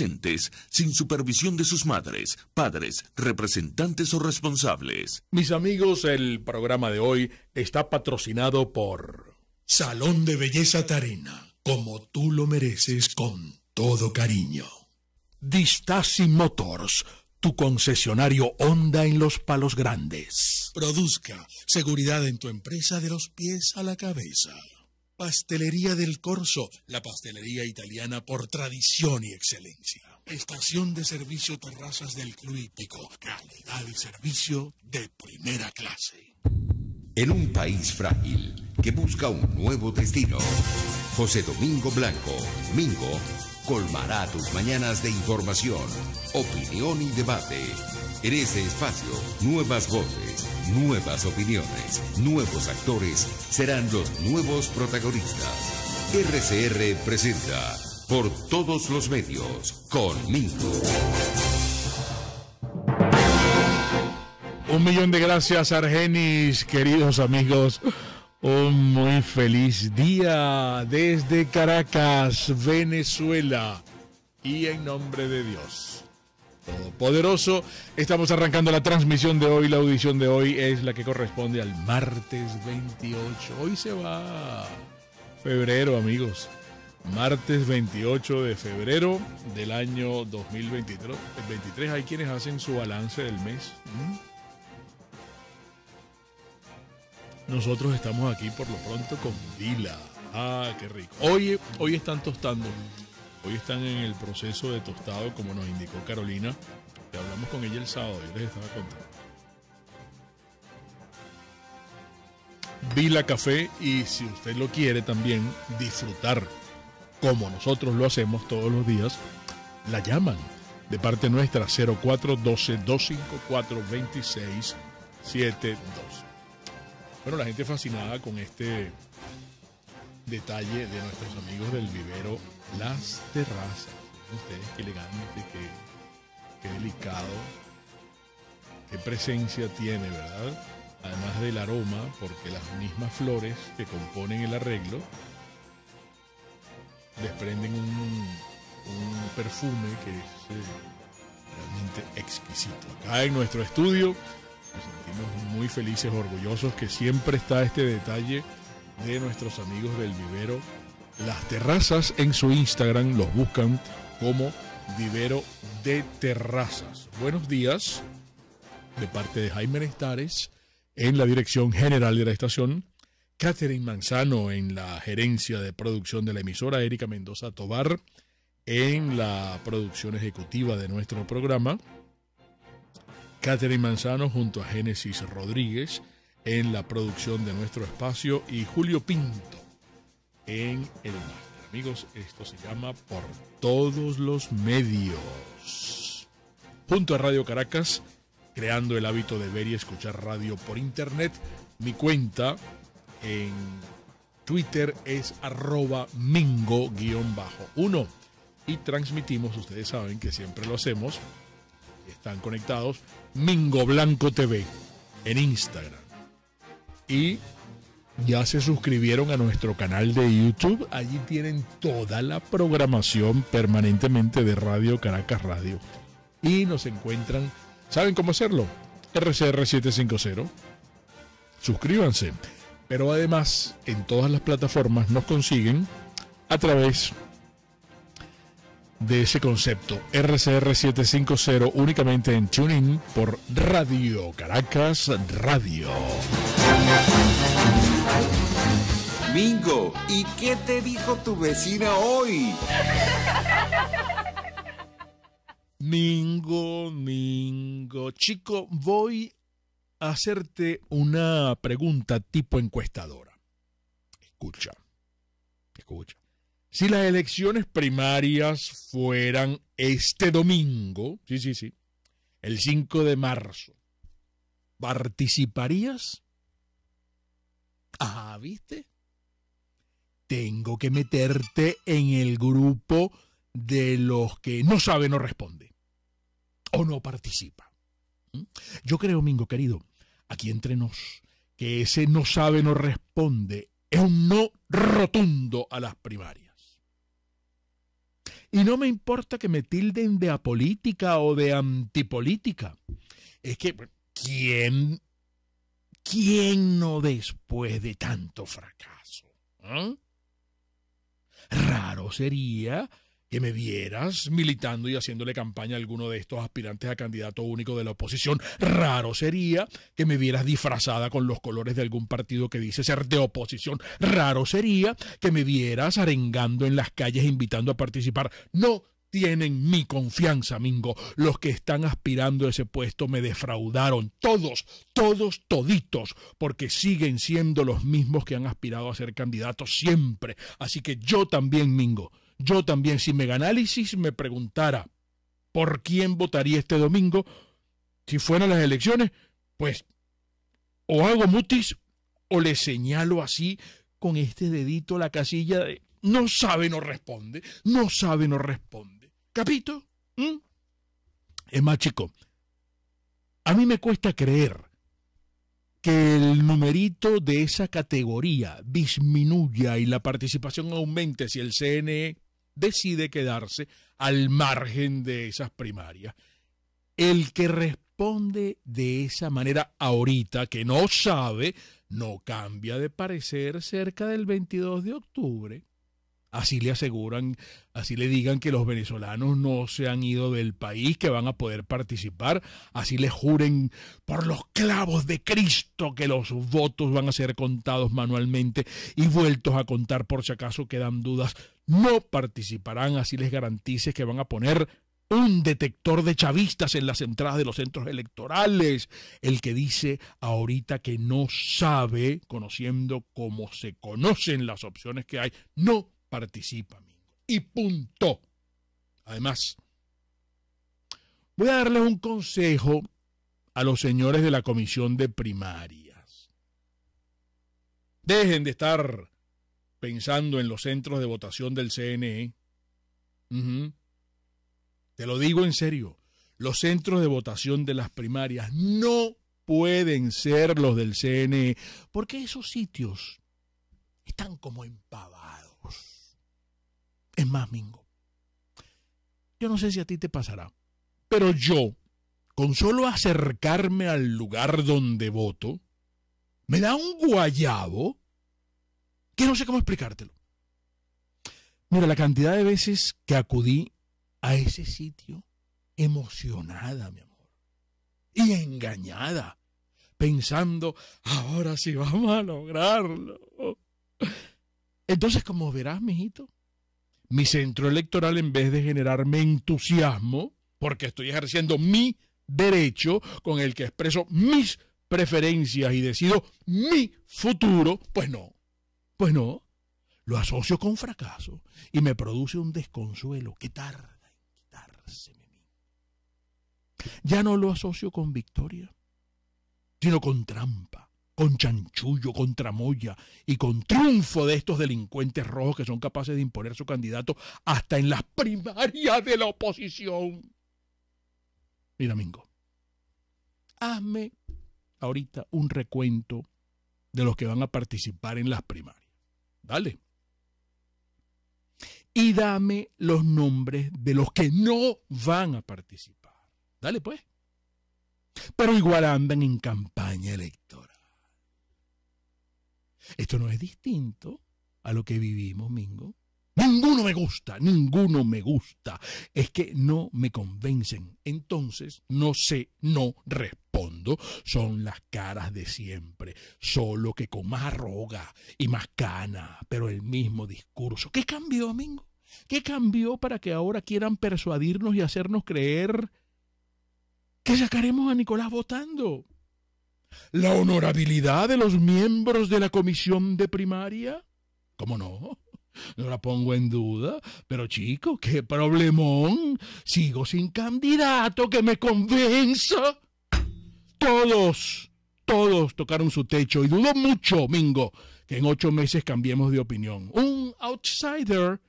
adolescentes sin supervisión de sus madres, padres, representantes o responsables. Mis amigos, el programa de hoy está patrocinado por Salón de Belleza Tarina, como tú lo mereces con todo cariño. Distasi Motors, tu concesionario Honda en los palos grandes. Produzca seguridad en tu empresa de los pies a la cabeza. Pastelería del Corso, la pastelería italiana por tradición y excelencia. Estación de servicio Terrazas del Club Hípico, calidad y servicio de primera clase. En un país frágil que busca un nuevo destino, José Domingo Blanco, Mingo, colmará tus mañanas de información, opinión y debate. En este espacio, nuevas voces, nuevas opiniones, nuevos actores serán los nuevos protagonistas. RCR presenta por todos los medios con Mingo. Un millón de gracias, Argenis, queridos amigos. Un muy feliz día desde Caracas, Venezuela. Y en nombre de Dios Todopoderoso, estamos arrancando la transmisión de hoy. La audición de hoy es la que corresponde al martes 28. Hoy se va febrero, amigos. Martes 28 de febrero del año 2023. 23 hay quienes hacen su balance del mes. Nosotros estamos aquí por lo pronto con Vila. Ah, qué rico. Hoy, hoy están tostando. Hoy están en el proceso de tostado, como nos indicó Carolina. Hablamos con ella el sábado, yo les estaba contando. Vila Café y si usted lo quiere también disfrutar como nosotros lo hacemos todos los días, la llaman de parte nuestra 0412 254 2672. Bueno, la gente fascinada con este detalle de nuestros amigos del vivero Las Terrazas. Ustedes, qué elegante, qué, qué delicado, qué presencia tiene, ¿verdad? Además del aroma, porque las mismas flores que componen el arreglo desprenden un, perfume que es eh, realmente exquisito. Acá en nuestro estudio nos sentimos muy felices, orgullosos que siempre está este detalle de nuestros amigos del vivero. Las terrazas en su Instagram los buscan como vivero de terrazas. Buenos días de parte de Jaime Nestares en la dirección general de la estación. Catherine Manzano en la gerencia de producción de la emisora, Erika Mendoza Tobar en la producción ejecutiva de nuestro programa, Catherine Manzano junto a Génesis Rodríguez en la producción de nuestro espacio y Julio Pinto en el máster. Amigos, esto se llama Por todos los medios. Junto a Radio Caracas, creando el hábito de ver y escuchar radio por internet, mi cuenta en Twitter es arroba mingo-1 y transmitimos, ustedes saben que siempre lo hacemos, están conectados, Mingo Blanco TV en Instagram. Y ya se suscribieron a nuestro canal de YouTube. Allí tienen toda la programación permanentemente de Radio Caracas Radio. Y nos encuentran, ¿saben cómo hacerlo? RCR 750. Suscríbanse. Pero además, en todas las plataformas nos consiguen a través ese concepto. RCR 750 únicamente en TuneIn por Radio Caracas Radio. Mingo, ¿y qué te dijo tu vecina hoy? Mingo, Mingo. Chico, voy a hacerte una pregunta tipo encuestadora. Escucha, escucha. Si las elecciones primarias fueran este domingo, sí, sí, sí, el 5 de marzo, ¿participarías? Ah, ¿viste? Tengo que meterte en el grupo de los que no saben o responde o no participa. ¿Mm? Yo creo, Mingo, querido, aquí entre nos, que ese no sabe no responde es un no rotundo a las primarias. Y no me importa que me tilden de apolítica o de antipolítica. Es que, ¿quién, quién no después de tanto fracaso? ¿Ah? Raro sería que me vieras militando y haciéndole campaña a alguno de estos aspirantes a candidato único de la oposición. Raro sería que me vieras disfrazada con los colores de algún partido que dice ser de oposición. Raro sería que me vieras arengando en las calles invitando a participar. No tienen mi confianza, Mingo. Los que están aspirando a ese puesto me defraudaron. Todos, todos, toditos, porque siguen siendo los mismos que han aspirado a ser candidatos siempre. Así que yo también, Mingo, yo también, si Meganálisis me preguntara por quién votaría este domingo, si fueran las elecciones, pues o hago mutis o le señalo así con este dedito la casilla de no sabe, no responde, no sabe, no responde. ¿Capito? ¿Mm? Es más, chico, a mí me cuesta creer que el numerito de esa categoría disminuya y la participación aumente si el CNE decide quedarse al margen de esas primarias. El que responde de esa manera ahorita, que no sabe, no cambia de parecer cerca del 22 de octubre. Así le aseguran, así le digan que los venezolanos no se han ido del país, que van a poder participar, así le juren por los clavos de Cristo que los votos van a ser contados manualmente y vueltos a contar por si acaso quedan dudas no participarán, así les garantice que van a poner un detector de chavistas en las entradas de los centros electorales. El que dice ahorita que no sabe, conociendo cómo se conocen las opciones que hay, no participa. Y punto. Además, voy a darles un consejo a los señores de la comisión de primarias. Dejen de estar pensando en los centros de votación del CNE. Te lo digo en serio, los centros de votación de las primarias no pueden ser los del CNE, porque esos sitios están como empavados. Es más, Mingo, yo no sé si a ti te pasará, pero yo, con solo acercarme al lugar donde voto, me da un guayabo que no sé cómo explicártelo. Mira, la cantidad de veces que acudí a ese sitio emocionada, mi amor, y engañada, pensando, ahora sí vamos a lograrlo. Entonces, como verás, mijito, mi centro electoral, en vez de generarme entusiasmo, porque estoy ejerciendo mi derecho con el que expreso mis preferencias y decido mi futuro, pues no, pues no, lo asocio con fracaso y me produce un desconsuelo que tarda en quitárseme. Ya no lo asocio con victoria, sino con trampa, con chanchullo, con tramoya y con triunfo de estos delincuentes rojos que son capaces de imponer su candidato hasta en las primarias de la oposición. Mira, Mingo, hazme ahorita un recuento de los que van a participar en las primarias. Dale. Y dame los nombres de los que no van a participar. Dale pues. Pero igual andan en campaña electoral. Esto no es distinto a lo que vivimos, Mingo. Ninguno me gusta, ninguno me gusta. Es que no me convencen. Entonces, no sé, no respondo. Son las caras de siempre, solo que con más arroga y más cana, pero el mismo discurso. ¿Qué cambió, amigo? ¿Qué cambió para que ahora quieran persuadirnos y hacernos creer que sacaremos a Nicolás votando? ¿La honorabilidad de los miembros de la comisión de primaria? ¿Cómo no? No la pongo en duda, pero chico, qué problemón. Sigo sin candidato que me convenza. Todos, todos tocaron su techo y dudo mucho, Mingo, que en ocho meses cambiemos de opinión. Un outsider.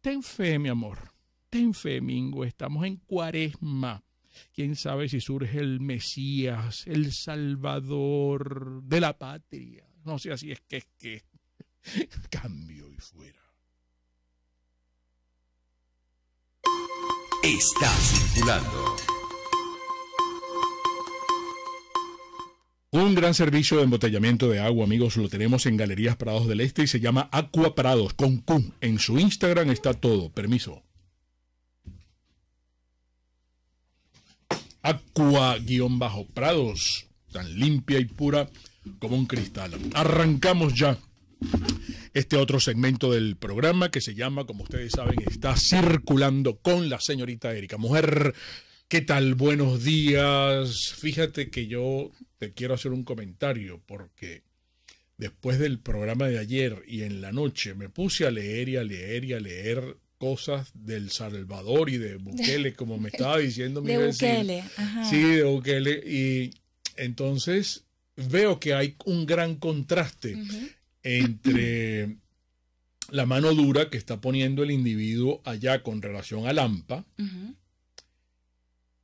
Ten fe, mi amor. Ten fe, Mingo. Estamos en cuaresma. Quién sabe si surge el Mesías, el Salvador de la patria. No sé así es que es que. Cambio y fuera. está circulando. Un gran servicio de embotellamiento de agua, amigos, lo tenemos en Galerías Prados del Este y se llama Aqua Prados, con Q. En su Instagram está todo. Permiso. Aqua-Prados, tan limpia y pura como un cristal. Arrancamos ya este otro segmento del programa que se llama, como ustedes saben, está circulando con la señorita Erika. Mujer, ¿qué tal? Buenos días. Fíjate que yo te quiero hacer un comentario porque después del programa de ayer y en la noche me puse a leer y a leer y a leer cosas del Salvador y de Bukele, como me estaba diciendo mi de vecino. Bukele, ajá. Sí, de Bukele. Y entonces veo que hay un gran contraste entre la mano dura que está poniendo el individuo allá con relación a Lampa, Ujú.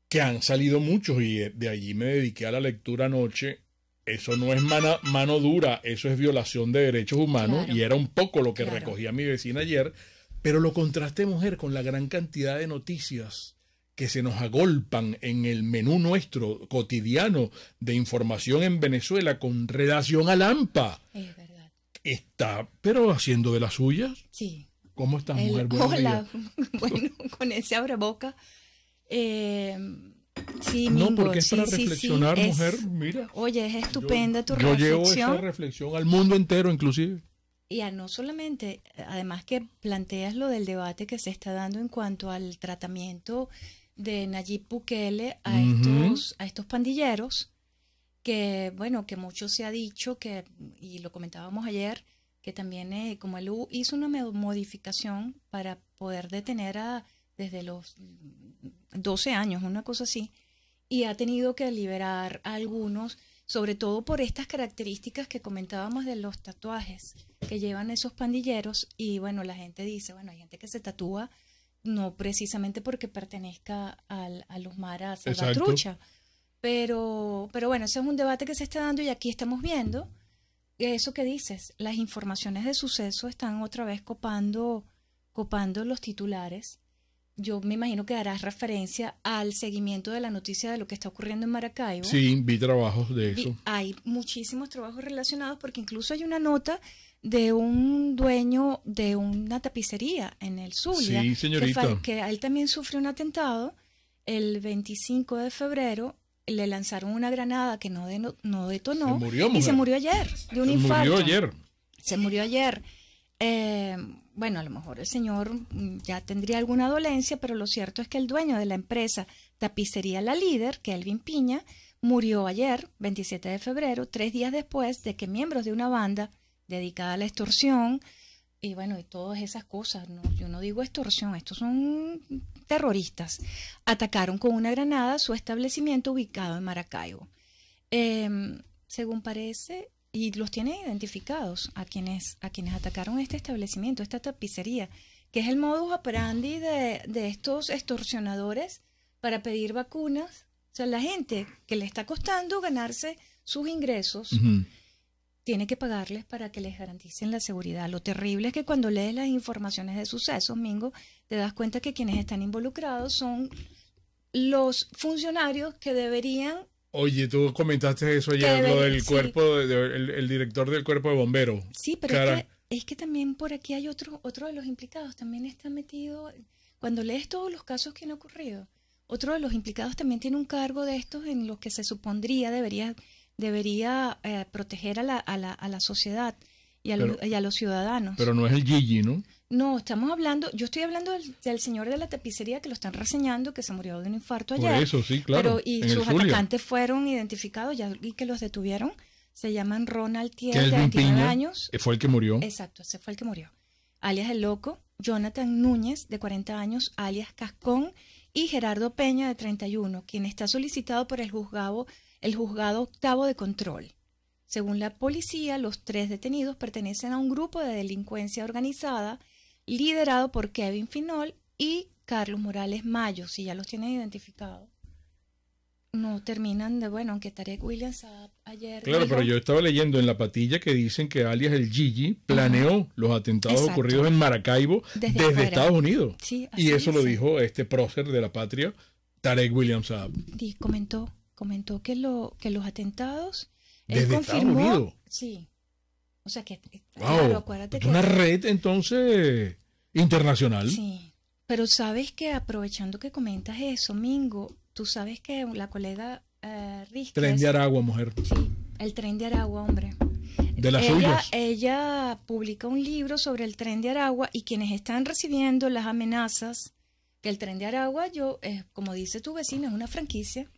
que han salido muchos y de allí me dediqué a la lectura anoche. Eso no es mana- mano dura, eso es violación de derechos humanos Claro. y era un poco lo que Claro. recogía mi vecina ayer, pero lo contrasté, mujer, con la gran cantidad de noticias que se nos agolpan en el menú nuestro cotidiano de información en Venezuela con relación a Lampa. Es verdad. Está, pero haciendo de las suyas. Sí. ¿Cómo estás, El- mujer? Buenos hola. días. bueno, con ese abreboca. Eh, sí, No, Mingo, porque es sí, para sí, sí, reflexionar, es- mujer. Mira. Oye, es estupenda tu yo llevo reflexión. esta reflexión al mundo entero, inclusive. Y a no solamente, además que planteas lo del debate que se está dando en cuanto al tratamiento de Nayib Bukele a, estos, a estos pandilleros, que bueno, que mucho se ha dicho, que y lo comentábamos ayer, que también eh, como él hizo una modificación para poder detener a desde los 12 años, una cosa así, y ha tenido que liberar a algunos, sobre todo por estas características que comentábamos de los tatuajes que llevan esos pandilleros y bueno, la gente dice, bueno, hay gente que se tatúa no precisamente porque pertenezca al, a los maras salvatrucha, pero, pero bueno, ese es un debate que se está dando y aquí estamos viendo eso que dices, las informaciones de suceso están otra vez copando, copando los titulares. Yo me imagino que darás referencia al seguimiento de la noticia de lo que está ocurriendo en Maracaibo. Sí, vi trabajos de eso. Hay muchísimos trabajos relacionados porque incluso hay una nota de un dueño de una tapicería en el Zulia. Sí, señorita. Que, él también sufrió un atentado el 25 de febrero. Le lanzaron una granada que no, deno- no detonó. Se murió, y se murió ayer de un Se infarto. Murió ayer. Se murió ayer. Eh, bueno, a lo mejor el señor mm, ya tendría alguna dolencia, pero lo cierto es que el dueño de la empresa Tapicería La Líder, Kelvin Piña, murió ayer, 27 de febrero, tres días después de que miembros de una banda dedicada a la extorsión, y bueno, y todas esas cosas, ¿no? yo no digo extorsión, estos son terroristas, atacaron con una granada su establecimiento ubicado en Maracaibo. Em, según parece, y los tienen identificados a quienes, a quienes atacaron este establecimiento, esta tapicería, que es el modus operandi de, de estos extorsionadores para pedir vacunas. O sea, la gente que le está costando ganarse sus ingresos, tiene que pagarles para que les garanticen la seguridad. Lo terrible es que cuando lees las informaciones de sucesos, Mingo, te das cuenta que quienes están involucrados son los funcionarios que deberían Oye, tú comentaste eso ayer, lo del sí. cuerpo, de- de- el, el director del cuerpo de bomberos. Sí, pero Cara. es que, es que también por aquí hay otro, otro de los implicados, también está metido, cuando lees todos los casos que han ocurrido, otro de los implicados también tiene un cargo de estos en los que se supondría debería, debería eh, proteger a la, a, la, a la sociedad y a, los- Pero- y a los ciudadanos. Pero no es el Gigi, ¿no? no, estamos hablando, yo estoy hablando del, del señor de la tapicería que lo están reseñando, que se murió de un infarto Por ayer. eso, sí, claro. Pero y sus atacantes fueron identificados, ya vi que los detuvieron. Se llaman Ronald Tier, de Kelvin 29 Piña, años. fue el que murió. Exacto, ese fue el que murió. Alias El Loco, Jonathan Núñez, de 40 años, alias Cascón, y Gerardo Peña, de 31, quien está solicitado por el juzgado, el juzgado octavo de control. Según la policía, los tres detenidos pertenecen a un grupo de delincuencia organizada liderado por Kevin Finol y Carlos Morales Mayo, si ya los tienen identificados. No terminan de, bueno, aunque Tarek Williams ha ayer. Claro, dijo- pero yo estaba leyendo en la patilla que dicen que alias el Gigi planeó los atentados Exacto. ocurridos en Maracaibo Desde. Estados Unidos. Sí, y eso lo dijo este prócer de la patria, Tarek William Saab. Comentó, comentó que lo, que los atentados él Desde Estados confirmó, Unidos. sí. O sea que Wow, claro, acuérdate es que una red entonces internacional. Sí, pero sabes que aprovechando que comentas eso, Mingo, tú sabes que la colega Rizquez- Tren de Aragua, mujer. Sí, el tren de Aragua, hombre. De las ella, suyas. ella publica un libro sobre el tren de Aragua y quienes están recibiendo las amenazas que el tren de Aragua, yo, eh, como dice tu vecino, es una franquicia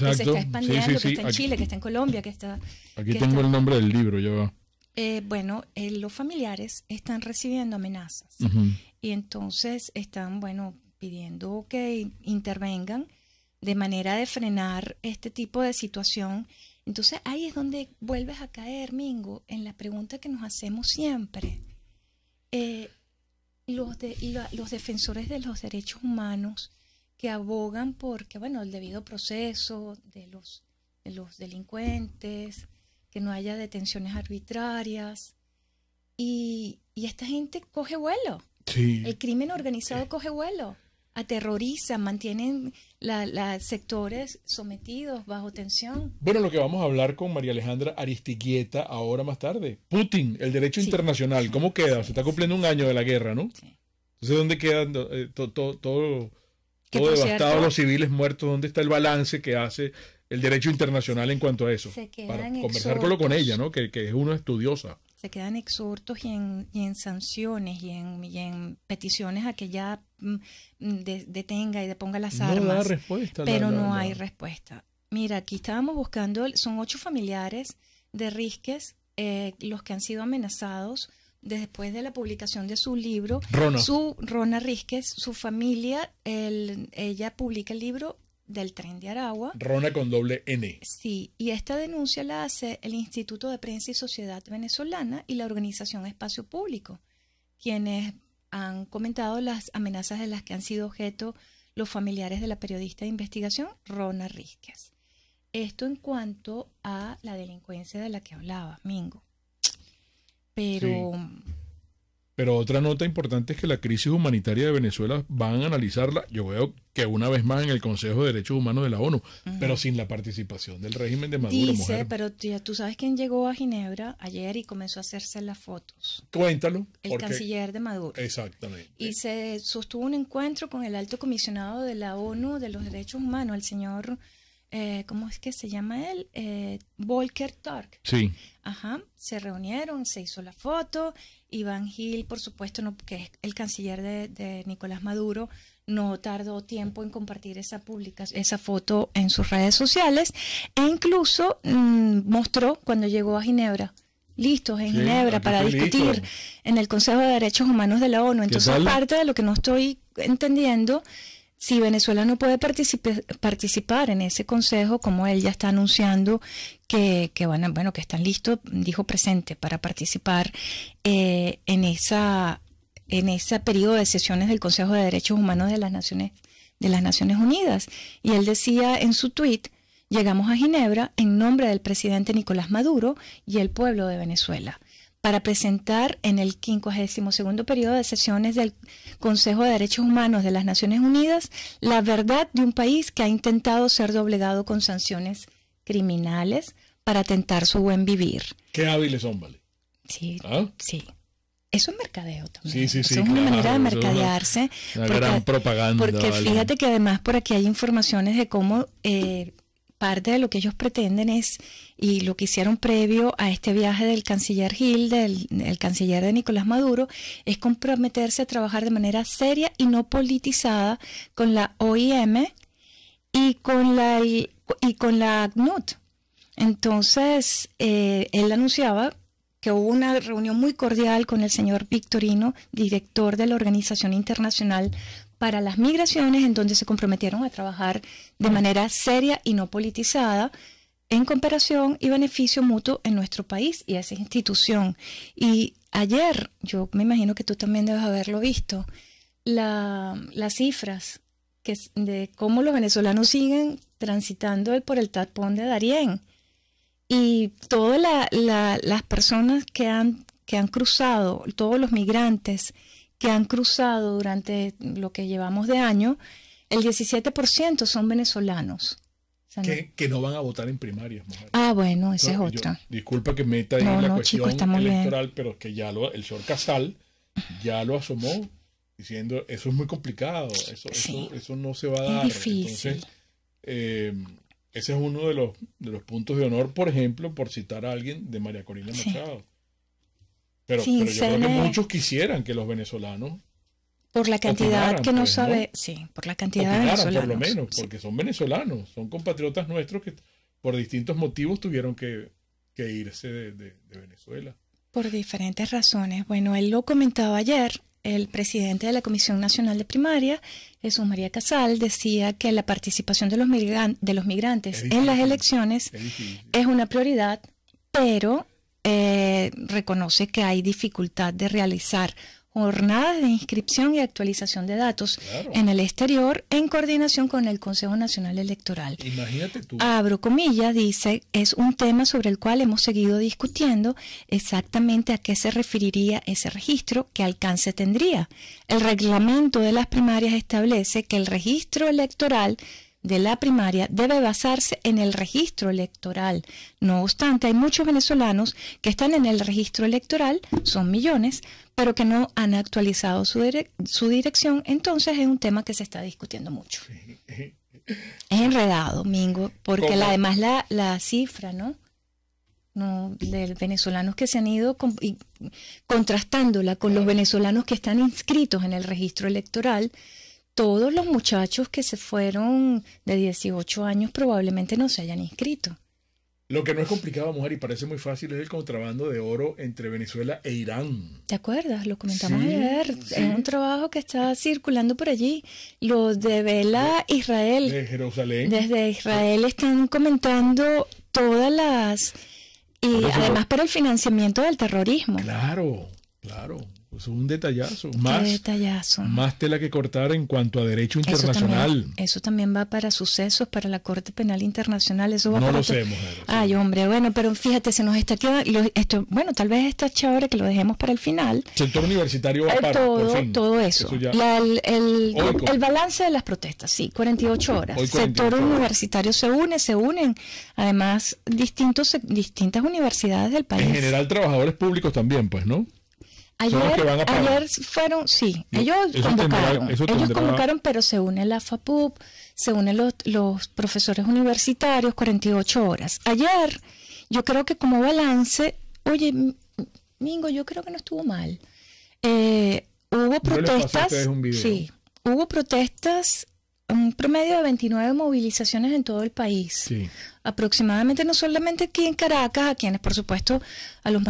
que se está expandiendo, Sí, sí, que está en Aquí, Chile, que está en Colombia, que está... aquí que tengo está- el nombre del libro, ya va. Eh, bueno, eh, los familiares están recibiendo amenazas y entonces están, bueno, pidiendo que intervengan de manera de frenar este tipo de situación. Entonces ahí es donde vuelves a caer, Mingo, en la pregunta que nos hacemos siempre. Eh, los, de, la- los defensores de los derechos humanos que abogan por que, bueno, el debido proceso de los, de los delincuentes, que no haya detenciones arbitrarias. Y, y esta gente coge vuelo. Sí. El crimen organizado coge vuelo, aterroriza, mantienen la sectores sometidos bajo tensión. Bueno, lo que vamos a hablar con María Alejandra Aristiquieta ahora más tarde. Putin, el derecho Sí. internacional, ¿cómo queda? Se está cumpliendo un año de la guerra, ¿no? Sí. Entonces, ¿dónde quedan eh, to- to- todo, devastado, cierto, los civiles muertos? ¿Dónde está el balance que hace el derecho internacional en cuanto a eso? Se quedan Para conversarlo con exhortos. ella, ¿no? Que, que es una estudiosa. Se quedan exhortos y en, y en sanciones y en, y en peticiones a que ya mm, de- detenga y deponga las No da armas. respuesta. pero la- no la- hay respuesta. Mira, aquí estábamos buscando, son ocho familiares de Rizquez eh, los que han sido amenazados después de la publicación de su libro. Rona. Su Rona Rizquez, su familia, el- ella publica el libro del tren de Aragua. Rona con doble N. Sí, y esta denuncia la hace el Instituto de Prensa y Sociedad Venezolana y la organización Espacio Público, quienes han comentado las amenazas de las que han sido objeto los familiares de la periodista de investigación Rona Rizquez. Esto en cuanto a la delincuencia de la que hablaba Mingo. Pero Pero otra nota importante es que la crisis humanitaria de Venezuela van a analizarla, yo veo que una vez más en el Consejo de Derechos Humanos de la ONU, pero sin la participación del régimen de Maduro, dice, mujer. pero tú sabes quién llegó a Ginebra ayer y comenzó a hacerse las fotos. Cuéntalo. El porque- canciller de Maduro. Exactamente. y se sostuvo un encuentro con el alto comisionado de la ONU de los Derechos Humanos, el señor, eh, ¿cómo es que se llama él? Eh, Volker Turk. Sí. Ajá, se reunieron, se hizo la foto. Iván Gil, por supuesto, no, que es el canciller de, de Nicolás Maduro, no tardó tiempo en compartir esa esa foto en sus redes sociales e incluso mm, mostró cuando llegó a Ginebra. Listos en Sí, Ginebra para discutir listo. en el Consejo de Derechos Humanos de la ONU. Entonces, parte de lo que no estoy entendiendo, si Venezuela no puede participar en ese consejo, como él ya está anunciando que, que van a- bueno, que están listos, dijo presente para participar eh, en esa en ese periodo de sesiones del Consejo de Derechos Humanos de las Naciones de las Naciones Unidas. Y él decía en su tuit, llegamos a Ginebra en nombre del presidente Nicolás Maduro y el pueblo de Venezuela para presentar en el 52 periodo de sesiones del Consejo de Derechos Humanos de las Naciones Unidas la verdad de un país que ha intentado ser doblegado con sanciones criminales para atentar su buen vivir. Qué hábiles son, vale. Sí, ¿Ah? sí. Eso es mercadeo también. Sí, sí, sí, Eso es una claro, manera de una- mercadearse. Una gran propaganda, Porque vale. fíjate que además por aquí hay informaciones de cómo eh, parte de lo que ellos pretenden es, y lo que hicieron previo a este viaje del canciller Gil, del, del canciller de Nicolás Maduro, es comprometerse a trabajar de manera seria y no politizada con la OIM y con la, y con la. Entonces, eh, él anunciaba que hubo una reunión muy cordial con el señor Victorino, director de la Organización Internacional para las Migraciones, en donde se comprometieron a trabajar de manera seria y no politizada en cooperación y beneficio mutuo en nuestro país y a esa institución. Y ayer, yo me imagino que tú también debes haberlo visto, la- las cifras que, de cómo los venezolanos siguen transitando por el tapón de Darién y todas las personas que han, que han cruzado, todos los migrantes que han cruzado durante lo que llevamos de año, el 17% son venezolanos. que, no van a votar en primarias. Ah, bueno, esa es otra. disculpa que meta ahí la cuestión electoral, pero que ya lo, el señor Casal ya lo asomó diciendo eso es muy complicado, eso, eso, no se va a dar. Entonces, eh, ese es uno de los, de los puntos de honor, por ejemplo, por citar a alguien de María Corina Machado. Pero, pero yo creo que muchos quisieran que los venezolanos por la cantidad que no pues, sabe, sí, por la cantidad de venezolanos. por lo menos, porque son venezolanos, son compatriotas nuestros que por distintos motivos tuvieron que, irse de, Venezuela. Por diferentes razones. Bueno, él lo comentaba ayer, el presidente de la Comisión Nacional de Primaria, Jesús María Casal, decía que la participación de los, de los migrantes en las elecciones es una prioridad, pero eh, reconoce que hay dificultad de realizar jornadas de inscripción y actualización de datos en el exterior en coordinación con el Consejo Nacional Electoral. Imagínate tú. Abro comillas, dice, es un tema sobre el cual hemos seguido discutiendo exactamente a qué se referiría ese registro, qué alcance tendría. El reglamento de las primarias establece que el registro electoral de la primaria debe basarse en el registro electoral. No obstante, hay muchos venezolanos que están en el registro electoral, son millones, pero que no han actualizado su, su dirección, entonces es un tema que se está discutiendo mucho. Es enredado, Mingo, porque además la, la cifra, ¿no? no, de venezolanos que se han ido contrastándola con los venezolanos que están inscritos en el registro electoral, todos los muchachos que se fueron de 18 años probablemente no se hayan inscrito. Lo que no es complicado, mujer, y parece muy fácil, es el contrabando de oro entre Venezuela e Irán. ¿Te acuerdas? Lo comentamos ayer. Es un trabajo que está circulando por allí. Los de Vela Israel. De Jerusalén. Desde Israel están comentando todas las... Y además para el financiamiento del terrorismo. Claro, claro. Pues un detallazo. Más, detallazo. Más tela que cortar en cuanto a derecho internacional. Eso también, va para sucesos, para la Corte Penal Internacional. Eso va no lo sé, Ay, hombre, bueno, pero fíjate, se nos está quedando. Esto, bueno, tal vez está chévere que lo dejemos para el final. Sector universitario va eh, para. Todo, todo eso. el, balance de las protestas, sí, 48 horas. Sector universitario se une, se unen. Además, distintos, distintas universidades del país. En general, trabajadores públicos también, pues, ¿no? Ayer, fueron, sí, ellos convocaron, ellos convocaron, pero se une la FAPUP, se unen los, los profesores universitarios, 48 horas. Ayer, yo creo que como balance, oye, Mingo, yo creo que no estuvo mal. Eh, hubo protestas, sí, hubo protestas un promedio de 29 movilizaciones en todo el país. Aproximadamente, no solamente aquí en Caracas, a quienes por supuesto a los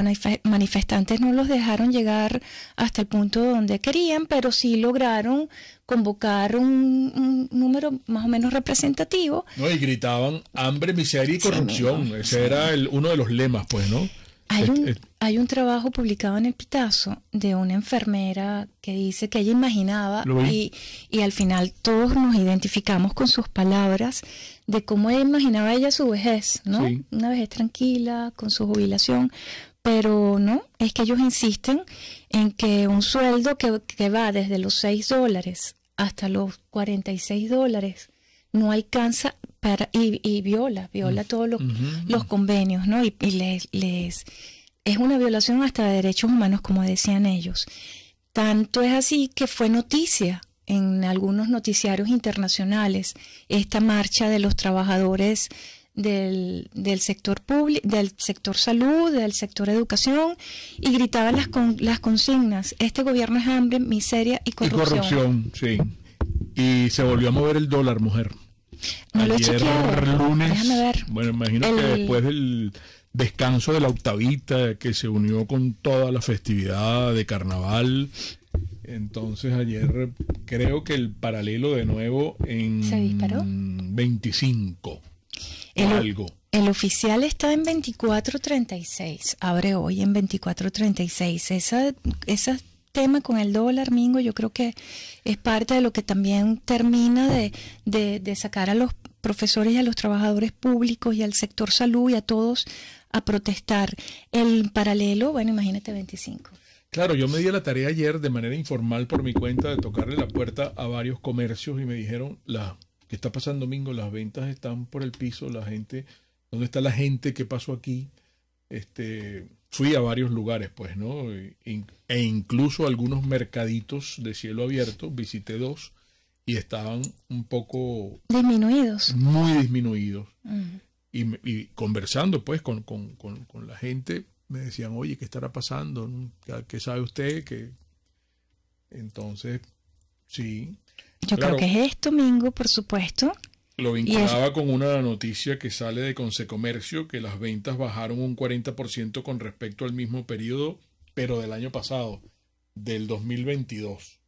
manifestantes no los dejaron llegar hasta el punto donde querían, pero sí lograron convocar un, número más o menos representativo. No, y gritaban hambre, miseria y corrupción. Ese era el, uno de los lemas, pues, ¿no? Hay un, hay un trabajo publicado en el Pitazo de una enfermera que dice que ella imaginaba y, y, al final todos nos identificamos con sus palabras de cómo ella imaginaba ella su vejez, ¿no? Una vejez tranquila, con su jubilación, pero no, es que ellos insisten en que un sueldo que, que va desde los 6 dólares hasta los 46 dólares no alcanza y, viola, viola mm. todos los, convenios, ¿no? Y, les, les, es una violación hasta de derechos humanos, como decían ellos. Tanto es así que fue noticia en algunos noticiarios internacionales esta marcha de los trabajadores del, del sector público, del sector salud, del sector educación y gritaban las, con, las consignas: este gobierno es hambre, miseria y corrupción. Y corrupción, sí. Y se volvió a mover el dólar, mujer. No lo he lunes, Déjame ver. bueno, imagino que después del descanso de la octavita que se unió con toda la festividad de carnaval, entonces ayer creo que el paralelo de nuevo en ¿Se disparó? 25. El, algo. El oficial está en 24.36, abre hoy en 24.36. Esa, esa tema con el dólar, Mingo, yo creo que es parte de lo que también termina de, de, sacar a los profesores y a los trabajadores públicos y al sector salud y a todos a protestar. El paralelo, bueno, imagínate 25. Claro, yo me di la tarea ayer de manera informal por mi cuenta de tocarle la puerta a varios comercios y me dijeron, la, ¿qué está pasando domingo? Las ventas están por el piso, la gente, ¿dónde está la gente? ¿Qué pasó aquí? Este, fui a varios lugares, pues, ¿no? E, incluso algunos mercaditos de cielo abierto, visité dos y estaban un poco... Disminuidos. Muy disminuidos. y, conversando, pues, con, con, con la gente, me decían, oye, ¿qué estará pasando? ¿Qué sabe usted? que Entonces, sí. Yo creo que es domingo, por supuesto. Lo vinculaba con una noticia que sale de Consecomercio, que las ventas bajaron un 40% con respecto al mismo periodo, pero del año pasado, del 2022.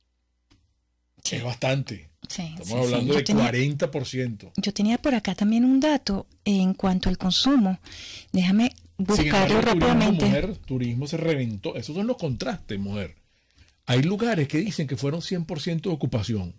Es bastante. Estamos hablando de 40%. Yo tenía por acá también un dato en cuanto al consumo. Déjame buscarlo rápidamente. Turismo, turismo se reventó. Esos son los contrastes, mujer. Hay lugares que dicen que fueron 100% de ocupación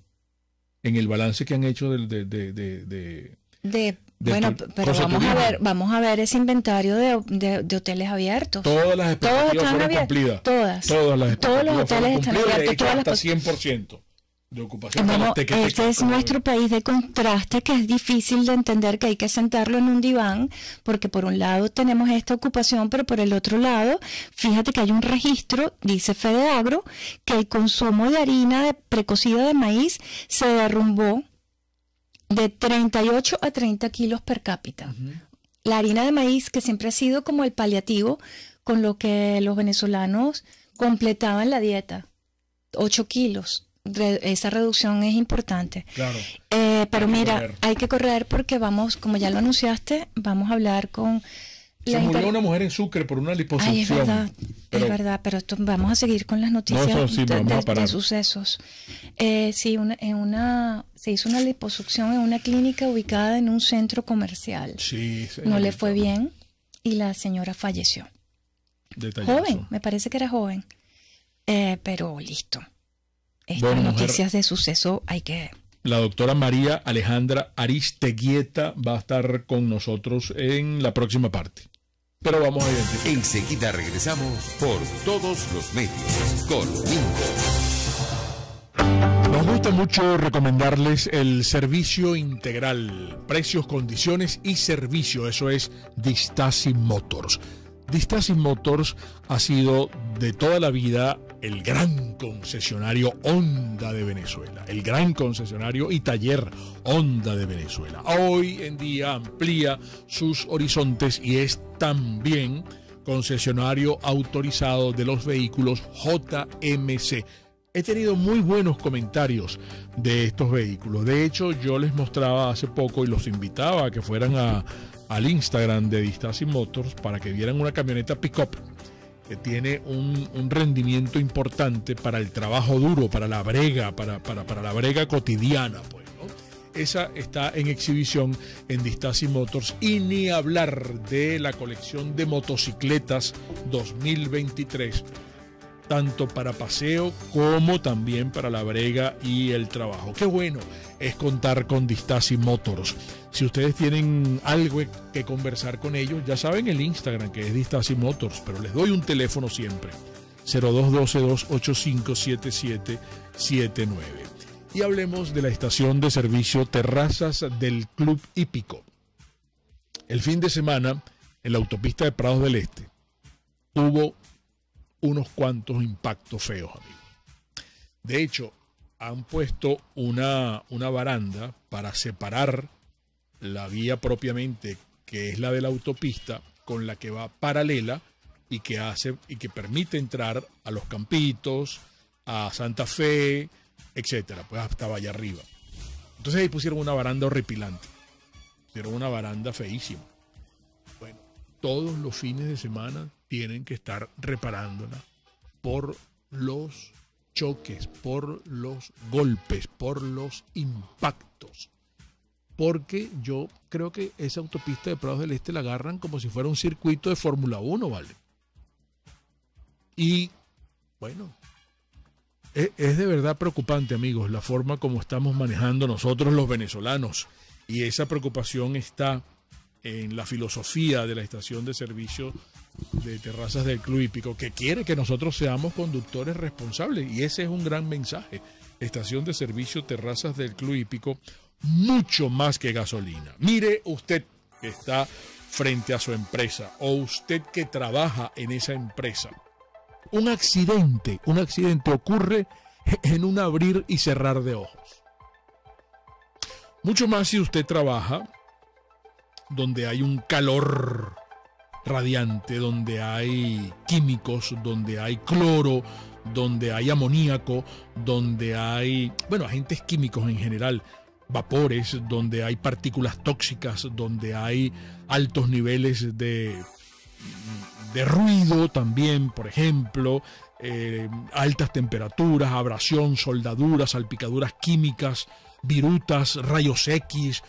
en el balance que han hecho del, de, de, de, bueno, pero vamos a ver, vamos a ver ese inventario de, de, hoteles abiertos. Todas las expectativas fueron cumplidas. Todas. Todas las Todos los hoteles están abiertos. Todas hasta las... 100% de ocupación. este es nuestro país de contraste que es difícil de entender que hay que sentarlo en un diván porque por un lado tenemos esta ocupación, pero por el otro lado, fíjate que hay un registro, dice Fede Agro, que el consumo de harina de precocida de maíz se derrumbó de 38 a 30 kilos per cápita. La harina de maíz, que siempre ha sido como el paliativo con lo que los venezolanos completaban la dieta, 8 kilos esa reducción es importante. Claro. Eh, pero mira, hay que correr porque vamos, como ya lo anunciaste, vamos a hablar con... Se murió una mujer en Sucre por una liposucción. Ay, es verdad, es verdad, pero vamos a seguir con las noticias de, sucesos. Eh, sí, una, en una, se hizo una liposucción en una clínica ubicada en un centro comercial. Sí, No le fue bien y la señora falleció. Joven, me parece que era joven, eh, pero listo estas noticias de suceso hay que... La doctora María Alejandra Aristeguieta va a estar con nosotros en la próxima parte. Pero vamos a identificar. Enseguida regresamos por todos los medios con Mingo. Nos gusta mucho recomendarles el servicio integral, precios, condiciones y servicio. Eso es Distasi Motors. Distasi Motors ha sido de toda la vida el gran concesionario Honda de Venezuela, el gran concesionario y taller Honda de Venezuela. Hoy en día amplía sus horizontes y es también concesionario autorizado de los vehículos JMC. He tenido muy buenos comentarios de estos vehículos. De hecho, yo les mostraba hace poco y los invitaba a que fueran a, al Instagram de Distasi Motors para que vieran una camioneta pick-up que tiene un, rendimiento importante para el trabajo duro, para la brega, para, para, la brega cotidiana. Pues, Esa está en exhibición en Distasi Motors y ni hablar de la colección de motocicletas 2023 tanto para paseo como también para la brega y el trabajo. Qué bueno es contar con Distasi Motors. Si ustedes tienen algo que conversar con ellos, ya saben el Instagram que es Distasi Motors, pero les doy un teléfono siempre. 0212-285-7779. Y hablemos de la estación de servicio Terrazas del Club Hípico. El fin de semana, en la autopista de Prados del Este, hubo unos cuantos impactos feos, amigos. De hecho, han puesto una, una baranda para separar la vía propiamente, que es la de la autopista, con la que va paralela y que hace y que permite entrar a los campitos, a Santa Fe, etcétera, pues hasta allá arriba. Entonces ahí pusieron una baranda horripilante. Pusieron una baranda feísima. Bueno, todos los fines de semana tienen que estar reparándola por los choques, por los golpes, por los impactos. Porque yo creo que esa autopista de Prados del Este la agarran como si fuera un circuito de Fórmula 1, ¿vale? Y bueno, es, es, de verdad preocupante, amigos, la forma como estamos manejando nosotros los venezolanos y esa preocupación está en la filosofía de la estación de servicio de terrazas del Club Hípico, que quiere que nosotros seamos conductores responsables. Y ese es un gran mensaje. Estación de servicio terrazas del Club Hípico, mucho más que gasolina. Mire usted que está frente a su empresa o usted que trabaja en esa empresa. Un accidente, un accidente ocurre en un abrir y cerrar de ojos. Mucho más si usted trabaja donde hay un calor radiante, donde hay químicos, donde hay cloro, donde hay amoníaco, donde hay, bueno, agentes químicos en general, vapores, donde hay partículas tóxicas, donde hay altos niveles de, de ruido también, por ejemplo, eh, altas temperaturas, abrasión, soldaduras, salpicaduras químicas, virutas, rayos X.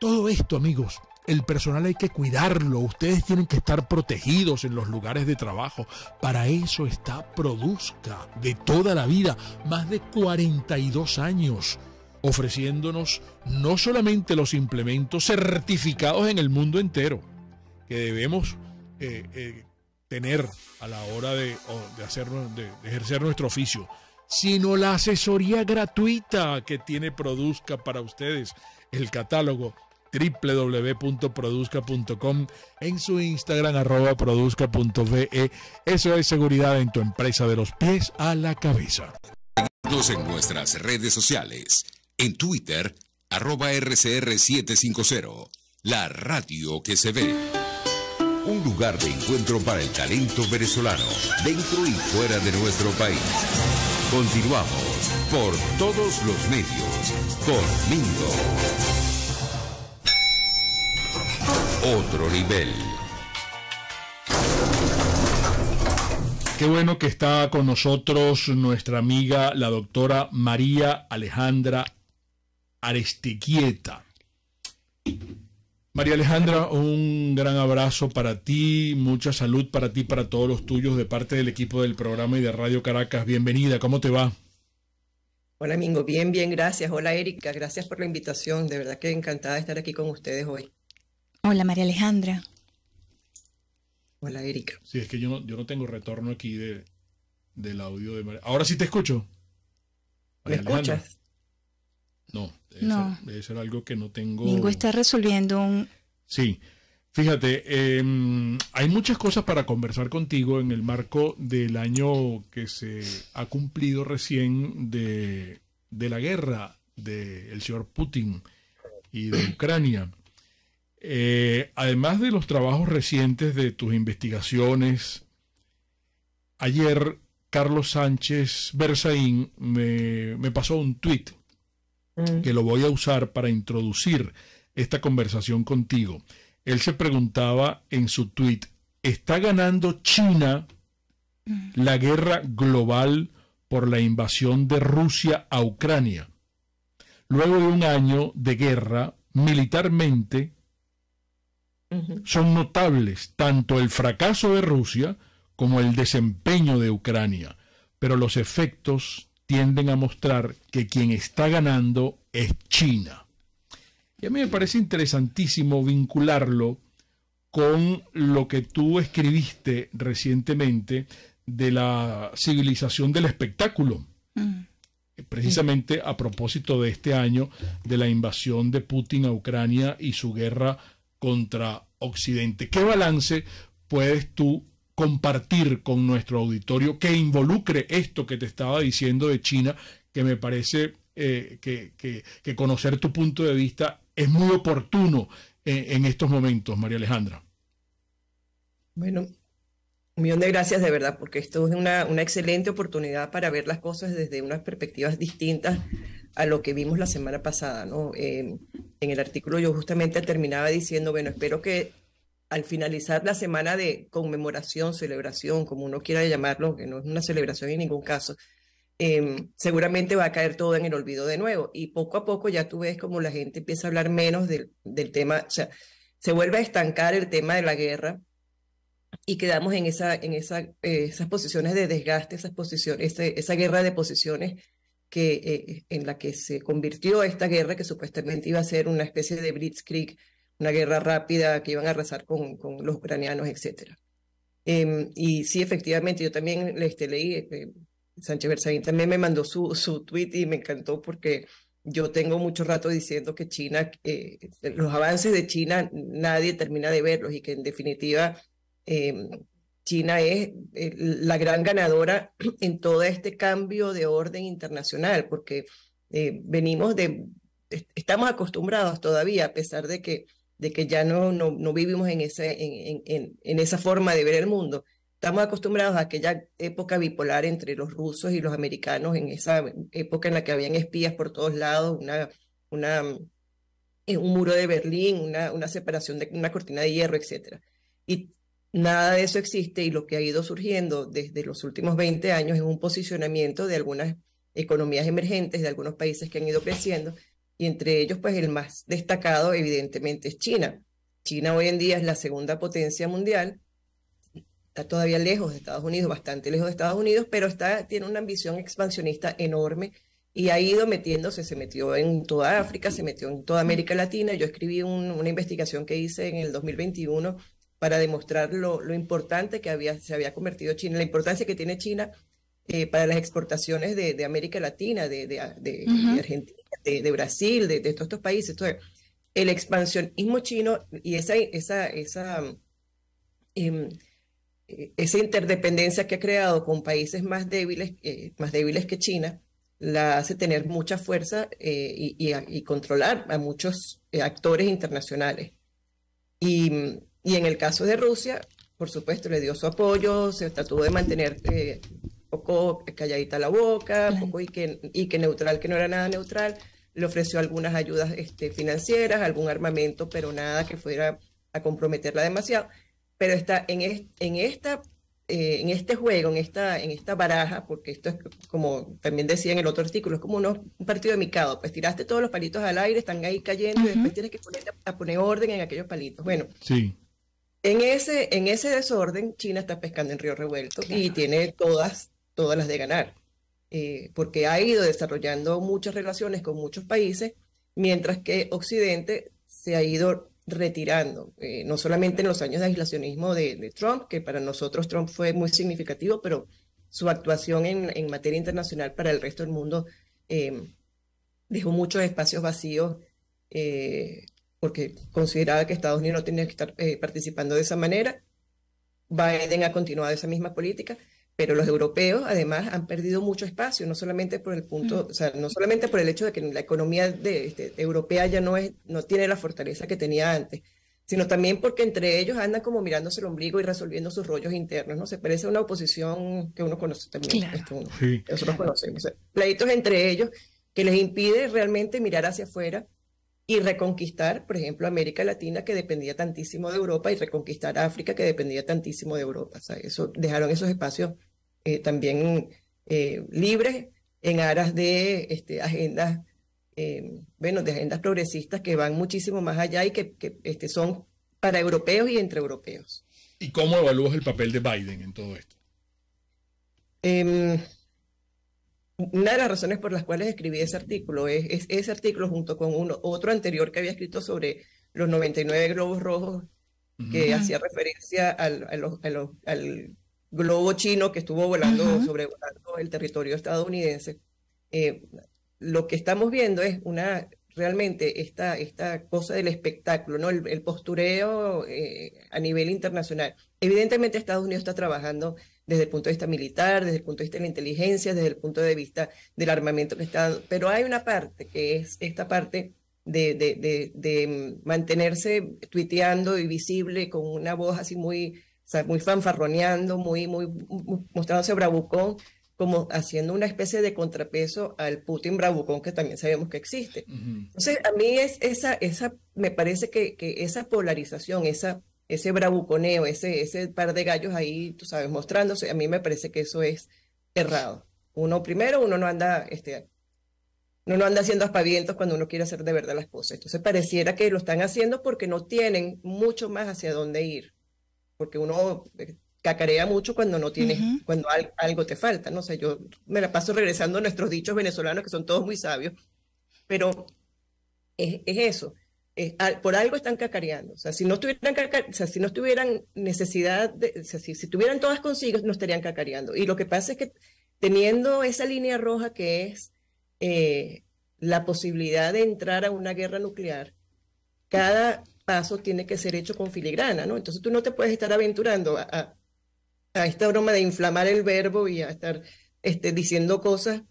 Todo esto, amigos, el personal hay que cuidarlo, ustedes tienen que estar protegidos en los lugares de trabajo. Para eso está Produzca de toda la vida, más de 42 años, ofreciéndonos no solamente los implementos certificados en el mundo entero, que debemos eh, eh, tener a la hora de, hacer, de ejercer nuestro oficio, sino la asesoría gratuita que tiene Produzca para ustedes, el catálogo www.produzca.com, en su Instagram arroba produzca.ve. Eso es seguridad en tu empresa de los pies a la cabeza. Seguimos en nuestras redes sociales. En Twitter, arroba RCR750, la radio que se ve. Un lugar de encuentro para el talento venezolano, dentro y fuera de nuestro país. Continuamos por todos los medios con Mingo. Otro nivel. Qué bueno que está con nosotros nuestra amiga, la doctora María Alejandra Arestequieta. María Alejandra, un gran abrazo para ti, mucha salud para ti, para todos los tuyos, de parte del equipo del programa y de Radio Caracas. Bienvenida, ¿cómo te va? Hola, Mingo. Bien, bien, gracias. Hola, Erika. Gracias por la invitación. De verdad que encantada de estar aquí con ustedes hoy. Hola María Alejandra. Hola Erika. Sí, es que yo no, yo no tengo retorno aquí de, del audio de María. Ahora sí te escucho. ¿Me escuchas? No, debe, Ser, algo que no tengo. Mingo está resolviendo un. Sí. Fíjate, em, hay muchas cosas para conversar contigo en el marco del año que se ha cumplido recién de, de la guerra del señor Putin y de Ucrania. Eh, además de los trabajos recientes de tus investigaciones, ayer Carlos Sánchez Berzaín me, pasó un tuit mm. que lo voy a usar para introducir esta conversación contigo. Él se preguntaba en su tuit, ¿está ganando China mm. la guerra global por la invasión de Rusia a Ucrania? Luego de un año de guerra, militarmente, son notables tanto el fracaso de Rusia como el desempeño de Ucrania, pero los efectos tienden a mostrar que quien está ganando es China. Y a mí me parece interesantísimo vincularlo con lo que tú escribiste recientemente de la civilización del espectáculo. Mm. Precisamente a propósito de este año de la invasión de Putin a Ucrania y su guerra contra Occidente. ¿Qué balance puedes tú compartir con nuestro auditorio que involucre esto que te estaba diciendo de China, que me parece eh, que, conocer tu punto de vista es muy oportuno en, estos momentos, María Alejandra? Bueno, un millón de gracias de verdad, porque esto es una, excelente oportunidad para ver las cosas desde unas perspectivas distintas a lo que vimos la semana pasada, ¿no? en el artículo yo justamente terminaba diciendo, bueno, espero que al finalizar la semana de conmemoración, celebración, como uno quiera llamarlo, que no es una celebración en ningún caso, em, seguramente va a caer todo en el olvido de nuevo. Y poco a poco ya tú ves como la gente empieza a hablar menos del, tema, o sea, se vuelve a estancar el tema de la guerra y quedamos en, esa, en esa, eh, esas posiciones de desgaste, esas posiciones, esa guerra de posiciones que, eh, en la que se convirtió esta guerra, que supuestamente iba a ser una especie de blitzkrieg, una guerra rápida que iban a arrasar con, con los ucranianos, etc. Em, y sí, efectivamente, yo también este, leí, eh, Sánchez Berzaín también me mandó su, su tweet y me encantó porque yo tengo mucho rato diciendo que China, eh, los avances de China nadie termina de verlos y que en definitiva em, China es eh, la gran ganadora en todo este cambio de orden internacional, porque eh, venimos de, estamos acostumbrados todavía, a pesar de que, de que ya no, no, vivimos en, ese, en, en, en esa forma de ver el mundo, Estamos acostumbrados a aquella época bipolar entre los rusos y los americanos, en esa época en la que habían espías por todos lados, una, una, eh, un muro de Berlín, una, una separación de una cortina de hierro, etc. Y nada de eso existe y lo que ha ido surgiendo desde los últimos 20 años es un posicionamiento de algunas economías emergentes, de algunos países que han ido creciendo, y entre ellos, pues el más destacado, evidentemente, es China. China hoy en día es la segunda potencia mundial está todavía lejos de Estados Unidos, bastante lejos de Estados Unidos, pero está, tiene una ambición expansionista enorme y ha ido metiéndose, se metió en toda África, se metió en toda América Latina. Yo escribí una investigación que hice en el 2021 para demostrar lo, lo, importante que había, se había convertido China, la importancia que tiene China eh, para las exportaciones de, de América Latina, de, de, de Argentina, de, Brasil, de, todos estos países. Entonces, el expansionismo chino y esa, esa, esa eh, eh, esa interdependencia que ha creado con países más débiles, eh, más débiles que China, la hace tener mucha fuerza eh, y, controlar a muchos actores internacionales. Y, en el caso de Rusia, por supuesto, le dio su apoyo, se trató de mantener un poco calladita la boca, un poco y que, y que neutral, que no era nada neutral, le ofreció algunas ayudas este, financieras, algún armamento, pero nada que fuera a comprometerla demasiado pero está en, en, esta, eh, en este juego, en esta, en esta baraja, porque esto es como también decía en el otro artículo, es como un partido de micado, pues tiraste todos los palitos al aire, están ahí cayendo y después tienes que ponerte a, poner orden en aquellos palitos. Bueno, sí. En, ese, en ese desorden, China está pescando en río revuelto y tiene todas, todas las de ganar. Eh, porque ha ido desarrollando muchas relaciones con muchos países, mientras que Occidente se ha ido retirando, eh, no solamente en los años de aislacionismo de, Trump, que para nosotros Trump fue muy significativo, pero su actuación en, materia internacional para el resto del mundo em, dejó muchos espacios vacíos eh, porque consideraba que Estados Unidos no tenía que estar eh, participando de esa manera. Biden ha continuado esa misma política pero los europeos además han perdido mucho espacio, no solamente por el punto, o sea, no solamente por el hecho de que la economía de, este, europea ya no, es, no tiene la fortaleza que tenía antes, sino también porque entre ellos andan como mirándose el ombligo y resolviendo sus rollos internos, ¿no? Se parece a una oposición que uno conoce también, este, nosotros conocemos, pleitos entre ellos que les impide realmente mirar hacia afuera y reconquistar, por ejemplo, América Latina, que dependía tantísimo de Europa, y reconquistar África, que dependía tantísimo de Europa. O sea, eso, dejaron esos espacios eh, también eh, libres en aras de este, agendas, eh, bueno, de agendas progresistas que van muchísimo más allá y que, este, son para europeos y entre europeos. ¿Y cómo evalúas el papel de Biden en todo esto? Una de las razones por las cuales escribí ese artículo es, ese artículo junto con uno, otro anterior que había escrito sobre los 99 globos rojos que hacía referencia al, al globo chino que estuvo volando, sobrevolando el territorio estadounidense, eh, lo que estamos viendo es una realmente esta, esta cosa del espectáculo, ¿no? el, postureo eh, a nivel internacional. Evidentemente Estados Unidos está trabajando desde el punto de vista militar, desde el punto de vista de la inteligencia, desde el punto de vista del armamento que está dando, pero hay una parte que es esta parte de, de, de, de mantenerse tuiteando y visible con una voz así muy sea, muy fanfarroneando, muy, muy, mostrándose bravucón, como haciendo una especie de contrapeso al Putin bravucón que también sabemos que existe. Entonces, a mí es esa, esa, me parece que, que esa polarización, esa, ese bravuconeo, ese, ese par de gallos ahí, tú sabes, mostrándose, a mí me parece que eso es errado. Uno primero, uno no anda, este, uno no anda haciendo aspavientos cuando uno quiere hacer de verdad las cosas. Entonces pareciera que lo están haciendo porque no tienen mucho más hacia dónde ir porque uno, eh, cacarea mucho cuando no tienes, cuando algo te falta, ¿no? O sea, yo me la paso regresando a nuestros dichos venezolanos que son todos muy sabios, pero es, eso. Por algo están cacareando. O sea, si no tuvieran, si no necesidad, de, si, tuvieran todas consigo, no estarían cacareando. Y lo que pasa es que teniendo esa línea roja que es eh, la posibilidad de entrar a una guerra nuclear, cada paso tiene que ser hecho con filigrana, ¿no? Entonces tú no te puedes estar aventurando a, a, esta broma de inflamar el verbo y a estar este, diciendo cosas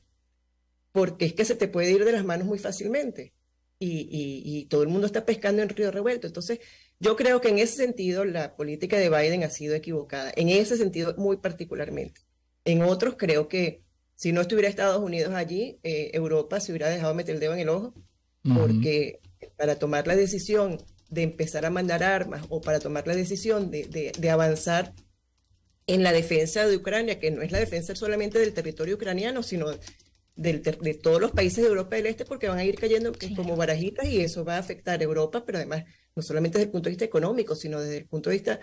porque es que se te puede ir de las manos muy fácilmente y, y, todo el mundo está pescando en río revuelto. Entonces, yo creo que en ese sentido la política de Biden ha sido equivocada, en ese sentido muy particularmente. En otros creo que si no estuviera Estados Unidos allí, eh, Europa se hubiera dejado meter el dedo en el ojo, porque para tomar la decisión de empezar a mandar armas o para tomar la decisión de, de, avanzar en la defensa de Ucrania, que no es la defensa solamente del territorio ucraniano, sino de todos los países de Europa del Este, porque van a ir cayendo como barajitas y eso va a afectar a Europa, pero además no solamente desde el punto de vista económico, sino desde el punto de vista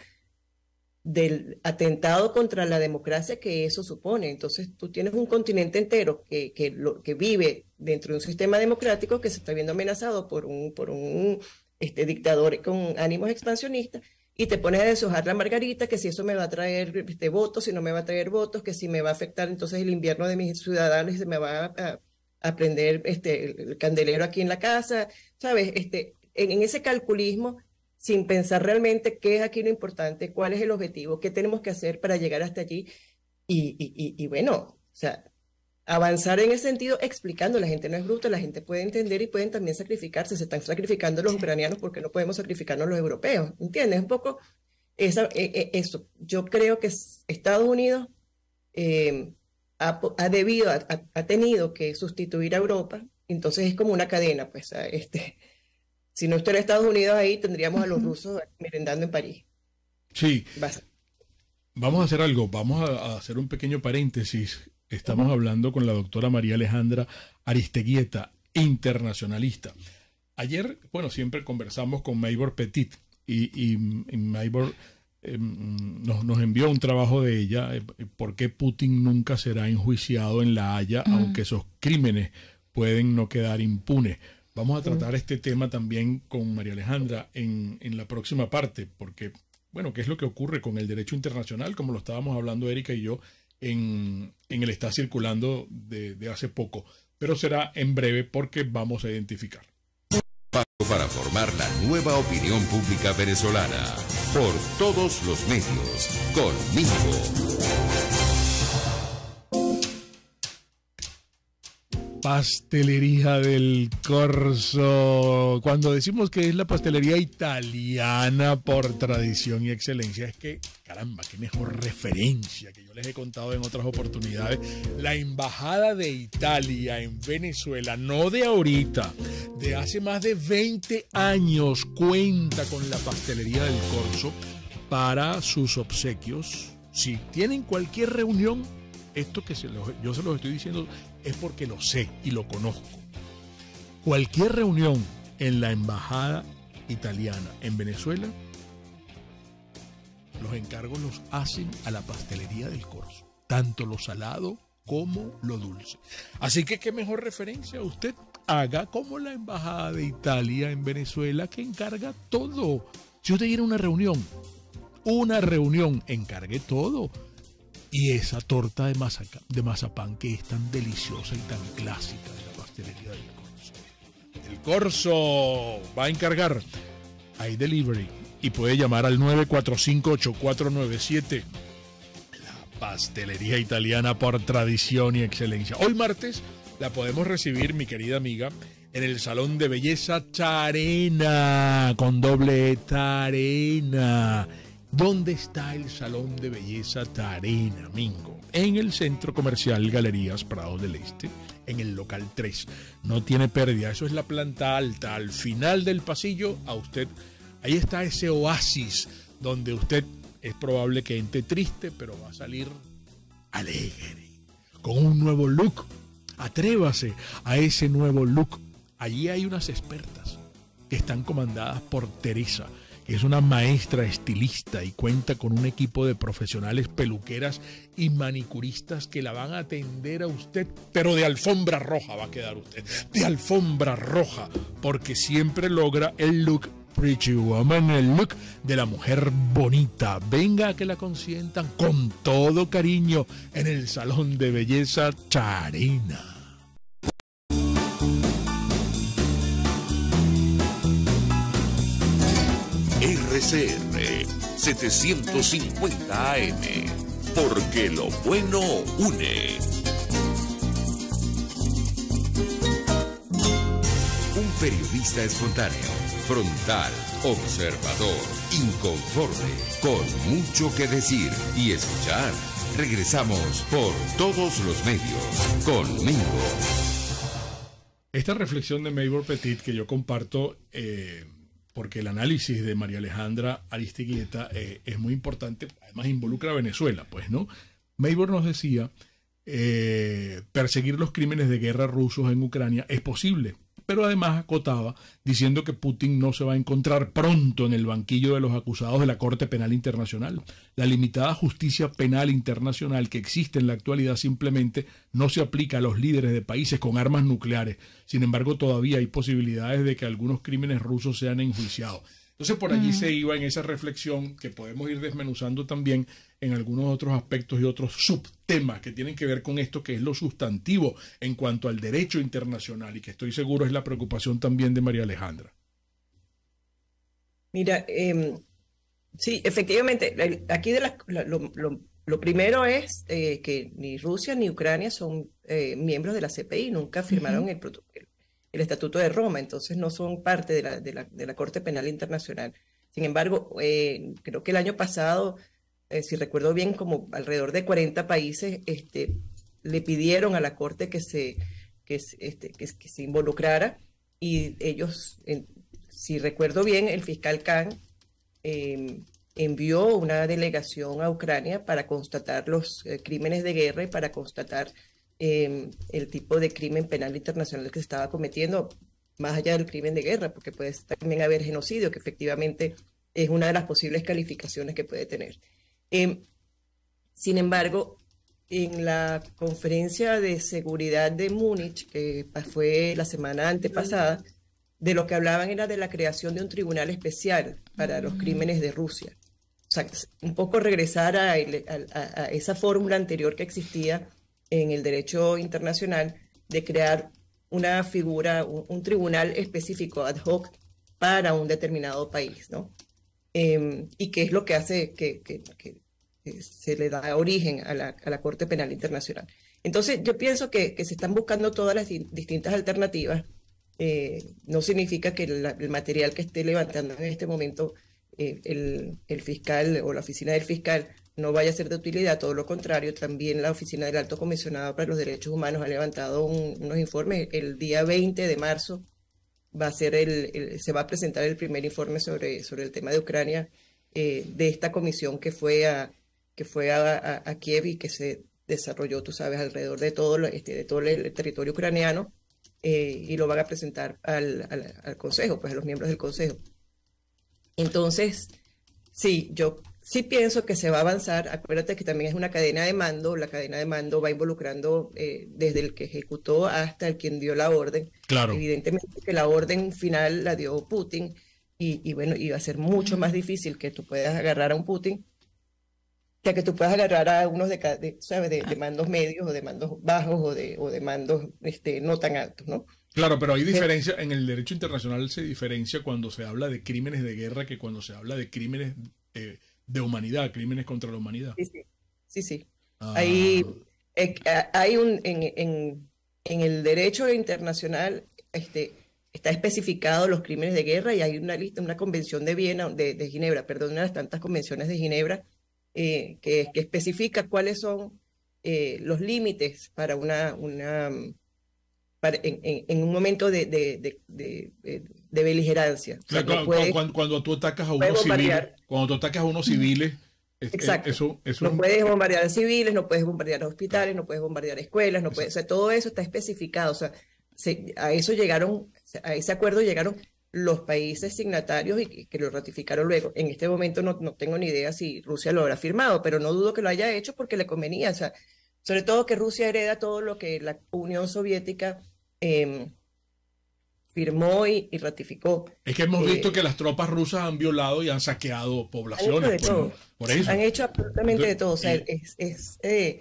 del atentado contra la democracia que eso supone. Entonces tú tienes un continente entero que, que, lo, que vive dentro de un sistema democrático que se está viendo amenazado por un, por un este, dictador con ánimos expansionistas y te pones a deshojar la margarita, que si eso me va a traer este, votos, si no me va a traer votos, que si me va a afectar entonces el invierno de mis ciudadanos y se me va a, a prender este, el candelero aquí en la casa, ¿sabes? Este, en, en ese calculismo sin pensar realmente qué es aquí lo importante, cuál es el objetivo, qué tenemos que hacer para llegar hasta allí. Y, y, y, bueno, o sea, avanzar en ese sentido explicando, la gente no es bruta, la gente puede entender y pueden también sacrificarse, se están sacrificando los ucranianos porque no podemos sacrificarnos los europeos, ¿entiendes? Un poco esa, e, e, eso. Yo creo que Estados Unidos eh, ha, ha, debido, ha, ha, tenido que sustituir a Europa, entonces es como una cadena, pues, este, si no estuviera Estados Unidos ahí, tendríamos a los rusos merendando en París. Sí. Vamos a hacer algo, vamos a, hacer un pequeño paréntesis. Estamos hablando con la doctora María Alejandra Aristeguieta, internacionalista. Ayer, bueno, siempre conversamos con Maybor Petit y, y, Maybor em, nos, envió un trabajo de ella, eh, por qué Putin nunca será enjuiciado en La Haya, aunque esos crímenes pueden no quedar impunes. Vamos a tratar este tema también con María Alejandra en, en, la próxima parte, porque, bueno, ¿qué es lo que ocurre con el derecho internacional? Como lo estábamos hablando Erika y yo en, en el Está Circulando de, de hace poco, pero será en breve porque vamos a identificar. Para formar la nueva opinión pública venezolana, por todos los medios, conmigo. Pastelería del Corso. Cuando decimos que es la pastelería italiana por tradición y excelencia, es que, caramba, qué mejor referencia que yo les he contado en otras oportunidades. La Embajada de Italia en Venezuela, no de ahorita, de hace más de 20 años, cuenta con la Pastelería del Corso para sus obsequios. Si tienen cualquier reunión, esto que se yo se los estoy diciendo es porque lo sé y lo conozco. Cualquier reunión en la embajada italiana en Venezuela, los encargos los hacen a la pastelería del Corso, tanto lo salado como lo dulce. Así que qué mejor referencia usted haga como la embajada de Italia en Venezuela que encarga todo. Si usted quiere una reunión, una reunión, encargue todo y esa torta de, de mazapán que es tan deliciosa y tan clásica de la pastelería del Corso. El Corso va a encargar hay delivery y puede llamar al 945-8497. La pastelería italiana por tradición y excelencia. Hoy martes la podemos recibir, mi querida amiga, en el Salón de Belleza Tarena, con doble Tarena ¿Dónde está el Salón de Belleza Tarena Mingo? En el Centro Comercial Galerías Prado del Este, en el local 3. No tiene pérdida, eso es la planta alta. Al final del pasillo, a usted, ahí está ese oasis donde usted es probable que entre triste, pero va a salir alegre, con un nuevo look. Atrévase a ese nuevo look. Allí hay unas expertas que están comandadas por Teresa es una maestra estilista y cuenta con un equipo de profesionales peluqueras y manicuristas que la van a atender a usted, pero de alfombra roja va a quedar usted, de alfombra roja, porque siempre logra el look Pretty Woman, el look de la mujer bonita. Venga a que la consientan con todo cariño en el Salón de Belleza Charina. RCR 750 AM, porque lo bueno une. Un periodista espontáneo, frontal, observador, inconforme, con mucho que decir y escuchar. Regresamos por todos los medios conmigo. Esta reflexión de Maybor Petit que yo comparto eh, porque el análisis de María Alejandra Aristigueta eh, es muy importante, además involucra a Venezuela, pues, ¿no? Maybor nos decía, eh, perseguir los crímenes de guerra rusos en Ucrania es posible, pero además acotaba diciendo que Putin no se va a encontrar pronto en el banquillo de los acusados de la Corte Penal Internacional. La limitada justicia penal internacional que existe en la actualidad simplemente no se aplica a los líderes de países con armas nucleares. Sin embargo, todavía hay posibilidades de que algunos crímenes rusos sean enjuiciados. Entonces por allí se iba en esa reflexión que podemos ir desmenuzando también en algunos otros aspectos y otros subtemas que tienen que ver con esto que es lo sustantivo en cuanto al derecho internacional y que estoy seguro es la preocupación también de María Alejandra. Mira, em, sí, efectivamente, aquí de lo, primero es eh, que ni Rusia ni Ucrania son eh, miembros de la CPI, nunca firmaron el protocolo el Estatuto de Roma, entonces no son parte de la, de la, de la Corte Penal Internacional. Sin embargo, eh, creo que el año pasado, eh, si recuerdo bien, como alrededor de 40 países este, le pidieron a la Corte que se, que, este, que, se involucrara y ellos, si recuerdo bien, el fiscal Khan em, envió una delegación a Ucrania para constatar los eh, crímenes de guerra y para constatar Em, el tipo de crimen penal internacional que se estaba cometiendo, más allá del crimen de guerra, porque puede también haber genocidio, que efectivamente es una de las posibles calificaciones que puede tener. Em, sin embargo, en la conferencia de seguridad de Múnich, que fue la semana antepasada, de lo que hablaban era de la creación de un tribunal especial para los crímenes de Rusia. O sea, un poco regresar a esa fórmula anterior que existía en el derecho internacional de crear una figura, un, tribunal específico ad hoc para un determinado país, ¿no? Em, y qué es lo que hace que, se le da origen a la, Corte Penal Internacional. Entonces, yo pienso que, se están buscando todas las distintas alternativas. Eh, no significa que el material que esté levantando en este momento eh, el, el, fiscal o la oficina del fiscal no vaya a ser de utilidad, todo lo contrario, también la Oficina del Alto Comisionado para los Derechos Humanos ha levantado unos informes. El día 20 de marzo va a ser el, se va a presentar el primer informe sobre, sobre el tema de Ucrania eh, de esta comisión que fue a que fue a, Kiev y que se desarrolló, tú sabes, alrededor de todo, este, de todo el territorio ucraniano eh, y lo van a presentar al, al Consejo, pues a los miembros del Consejo. Entonces, sí, yo sí pienso que se va a avanzar. Acuérdate que también es una cadena de mando. La cadena de mando va involucrando eh, desde el que ejecutó hasta el quien dio la orden. Claro. Evidentemente que la orden final la dio Putin y, y bueno, iba a ser mucho más difícil que tú puedas agarrar a un Putin que que tú puedas agarrar a unos de, de ¿sabes? De, de, mandos medios o de mandos bajos o de, o de mandos este, no tan altos, ¿no? Claro, pero hay diferencia, en el derecho internacional se diferencia cuando se habla de crímenes de guerra que cuando se habla de crímenes eh, de humanidad, crímenes contra la humanidad. Sí, sí. sí, sí. Ah. Hay, eh, hay un, en, en, el derecho internacional este, está especificado los crímenes de guerra y hay una lista, una convención de Viena, de, de Ginebra, perdón, una de las tantas convenciones de Ginebra eh, que, que, especifica cuáles son eh, los límites para una, una para, en, en, un momento de, de, de, de beligerancia. cuando, cuando, tú atacas a unos civiles, cuando tú atacas a unos civiles, Exacto. Eso, eso... No puedes bombardear civiles, no puedes bombardear hospitales, no puedes bombardear escuelas, no puedes, o sea, todo eso está especificado. O sea, a eso llegaron, a ese acuerdo llegaron los países signatarios y que lo ratificaron luego. En este momento no, no, tengo ni idea si Rusia lo habrá firmado, pero no dudo que lo haya hecho porque le convenía. O sea, sobre todo que Rusia hereda todo lo que la Unión Soviética eh, firmó y, y, ratificó. Es que hemos eh, visto que las tropas rusas han violado y han saqueado poblaciones. Han hecho, de todo. Por, eso. Han hecho absolutamente de todo. O sea, es, es eh,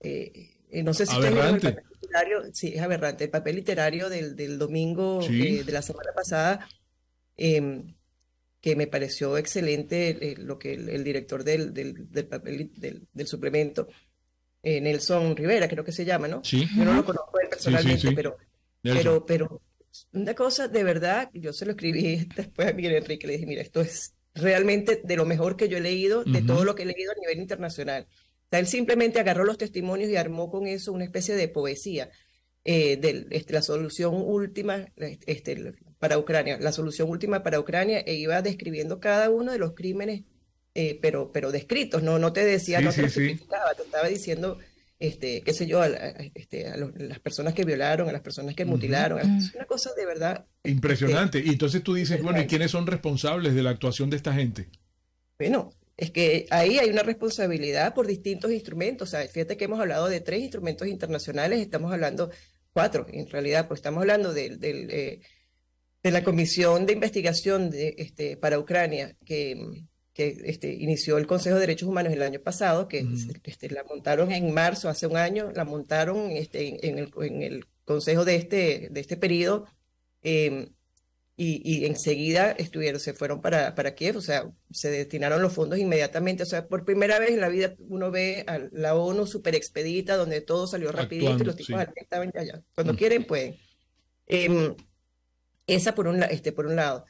eh, no sé si aberrante. el papel literario, sí, es aberrante. El papel literario del, del domingo Sí. eh, de la semana pasada, em, que me pareció excelente eh, lo que el, el director del, del, del papel del, del suplemento, eh, Nelson Rivera, creo que se llama, ¿no? Sí. Yo no lo conozco él personalmente, sí. pero, Nelson. pero, pero una cosa de verdad, yo se lo escribí después a Miguel Enrique, le dije, mira, esto es realmente de lo mejor que yo he leído, de todo lo que he leído a nivel internacional. O sea, él simplemente agarró los testimonios y armó con eso una especie de poesía eh, de este, la solución última este, para Ucrania, la solución última para Ucrania, e iba describiendo cada uno de los crímenes, eh, pero, pero descritos, no, no te decía, Sí, no te sí, sí. justificaba, te estaba diciendo, este, qué sé yo, a, a- este, a los- las personas que violaron, a las personas que mutilaron, a- es una cosa de verdad Impresionante. Y entonces tú dices, bueno, ¿y quiénes son responsables de la actuación de esta gente? Bueno, es que ahí hay una responsabilidad por distintos instrumentos. O sea, fíjate que hemos hablado de tres instrumentos internacionales, estamos hablando cuatro en realidad, pues estamos hablando del, del, eh, de la Comisión de Investigación de, este, para Ucrania que, que este, inició el Consejo de Derechos Humanos el año pasado, que Ujú. este, la montaron en marzo, hace un año, la montaron este, en, en el, en el Consejo de este, de este periodo. eh, y, y enseguida estuvieron, se fueron para, para Kiev, o sea, se destinaron los fondos inmediatamente. O sea, por primera vez en la vida uno ve a la ONU super expedita, donde todo salió rapidito y los tipos sí. estaban ya. Cuando Mm. quieren, pueden. Em, esa por un, este, por un lado,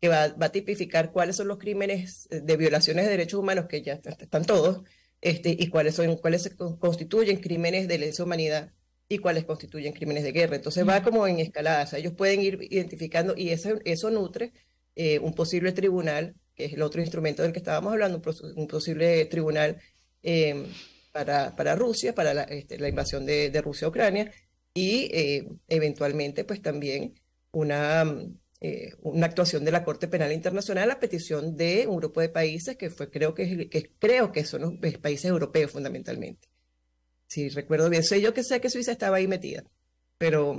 que va, va a tipificar cuáles son los crímenes de violaciones de derechos humanos, que ya est- están todos, este, y cuáles son, cuáles se constituyen crímenes de lesa humanidad y cuáles constituyen crímenes de guerra. Entonces va como en escalada, o sea, ellos pueden ir identificando y eso, eso nutre eh, un posible tribunal, que es el otro instrumento del que estábamos hablando, un, pos- un posible tribunal eh, para, para Rusia, para la, este, la invasión de, de Rusia a Ucrania y eh, eventualmente pues también una, mm, eh, una actuación de la Corte Penal Internacional a petición de un grupo de países que fue creo que, que creo que son los eh, países europeos fundamentalmente. Si recuerdo bien, sé yo que sé que Suiza estaba ahí metida, pero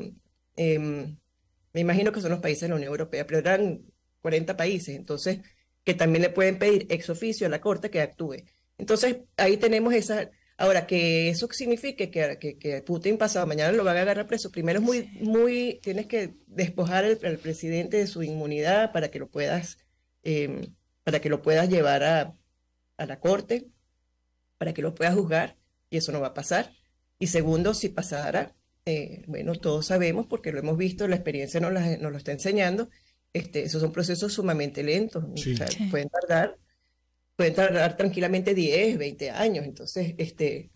em, me imagino que son los países de la Unión Europea, pero eran 40 países, entonces que también le pueden pedir ex oficio a la Corte que actúe. Entonces ahí tenemos esa, ahora que eso signifique que, que, que Putin pasado mañana lo van a agarrar preso, primero es muy, muy, tienes que despojar al, al presidente de su inmunidad para que lo puedas, em, para que lo puedas llevar a, a la Corte, para que lo puedas juzgar, y eso no va a pasar. Y segundo, si pasara, eh, bueno, todos sabemos, porque lo hemos visto, la experiencia nos, la- nos lo está enseñando, este, esos son procesos sumamente lentos, Sí. o sea, Sí. pueden tardar, pueden tardar tranquilamente 10, 20 años, entonces, este,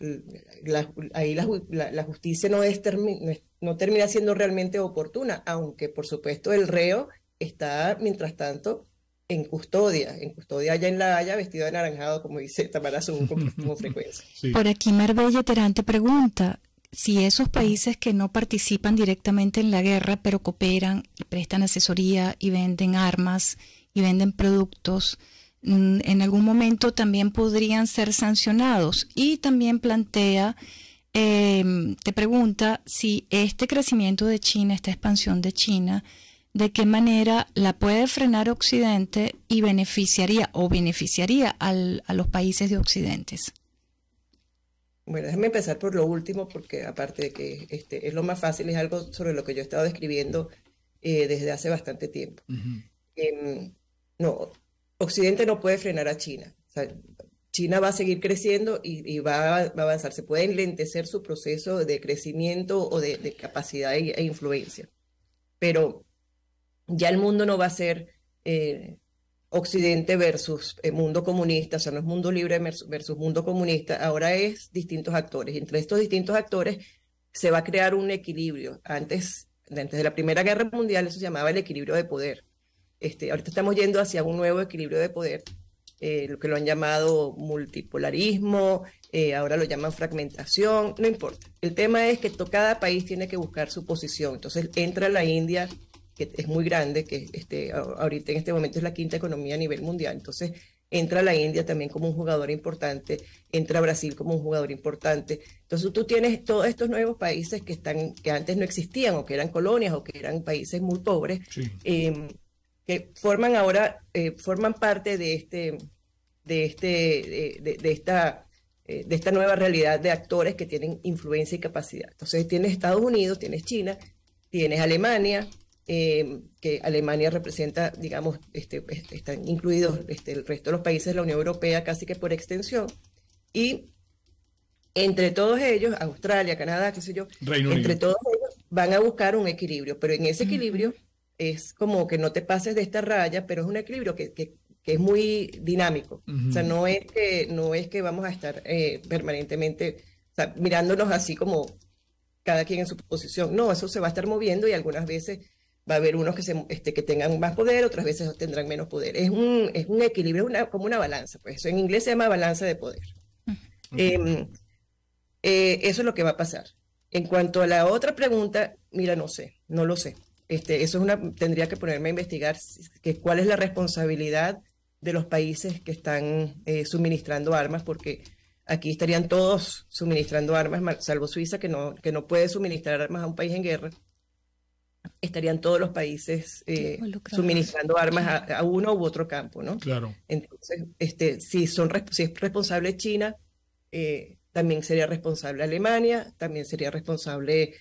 la- ahí la, ju- la- la justicia no, es termi- no, es- no termina siendo realmente oportuna, aunque por supuesto el reo está, mientras tanto, en custodia, en custodia allá en La Haya, vestido de anaranjado, como dice Tamara Zungo con, con frecuencia. Sí. Por aquí Marbella Terán te pregunta si esos países que no participan directamente en la guerra, pero cooperan y prestan asesoría y venden armas y venden productos, en algún momento también podrían ser sancionados. Y también plantea, eh, te pregunta si este crecimiento de China, esta expansión de China, de qué manera la puede frenar Occidente y beneficiaría o beneficiaría al- a los países de Occidentes. Bueno, déjame empezar por lo último, porque aparte de que este, es lo más fácil, es algo sobre lo que yo he estado describiendo eh, desde hace bastante tiempo. Em, no, Occidente no puede frenar a China. China va a seguir creciendo y, va, a, va avanzar. Se puede enlentecer su proceso de crecimiento o de, capacidad e, e influencia. Pero ya el mundo no va a ser eh, Occidente versus eh, mundo comunista, o sea, no es mundo libre versus mundo comunista, ahora es distintos actores. Entre estos distintos actores se va a crear un equilibrio. Antes, antes de la Primera Guerra Mundial, eso se llamaba el equilibrio de poder. Este, ahorita estamos yendo hacia un nuevo equilibrio de poder, eh, lo que lo han llamado multipolarismo, eh, ahora lo llaman fragmentación, no importa. El tema es que to- cada país tiene que buscar su posición. Entonces entra la India que es muy grande, que este, ahorita en este momento es la quinta economía a nivel mundial. Entonces, entra la India también como un jugador importante, entra Brasil como un jugador importante. Entonces tú tienes todos estos nuevos países que están, que antes no existían, o que eran colonias, o que eran países muy pobres, em, que forman ahora, eh, forman parte de este, de este, de, esta eh, de esta nueva realidad de actores que tienen influencia y capacidad. Entonces tienes Estados Unidos, tienes China, tienes Alemania, eh, que Alemania representa, digamos, este, están incluidos este, el resto de los países de la Unión Europea casi que por extensión, y entre todos ellos, Australia, Canadá, qué sé yo, entre todos ellos van a buscar un equilibrio, pero en ese equilibrio es como que no te pases de esta raya, pero es un equilibrio que, que, es muy dinámico, o sea, no es que, no es que vamos a estar eh, permanentemente mirándonos así como cada quien en su posición, no, eso se va a estar moviendo y algunas veces va a haber unos que, se, este, que tengan más poder, otras veces tendrán menos poder. Es un, es un equilibrio, una, como una balanza. Pues eso en inglés se llama balanza de poder. Em, eh, eso es lo que va a pasar. En cuanto a la otra pregunta, mira, no sé, no lo sé. Este, eso es una, tendría que ponerme a investigar que, cuál es la responsabilidad de los países que están eh, suministrando armas, porque aquí estarían todos suministrando armas, salvo Suiza, que no, que no puede suministrar armas a un país en guerra estarían todos los países eh, suministrando armas a, uno u otro campo, ¿no? Claro. Entonces, este, si, son, si es responsable China, eh, también sería responsable Alemania, también sería responsable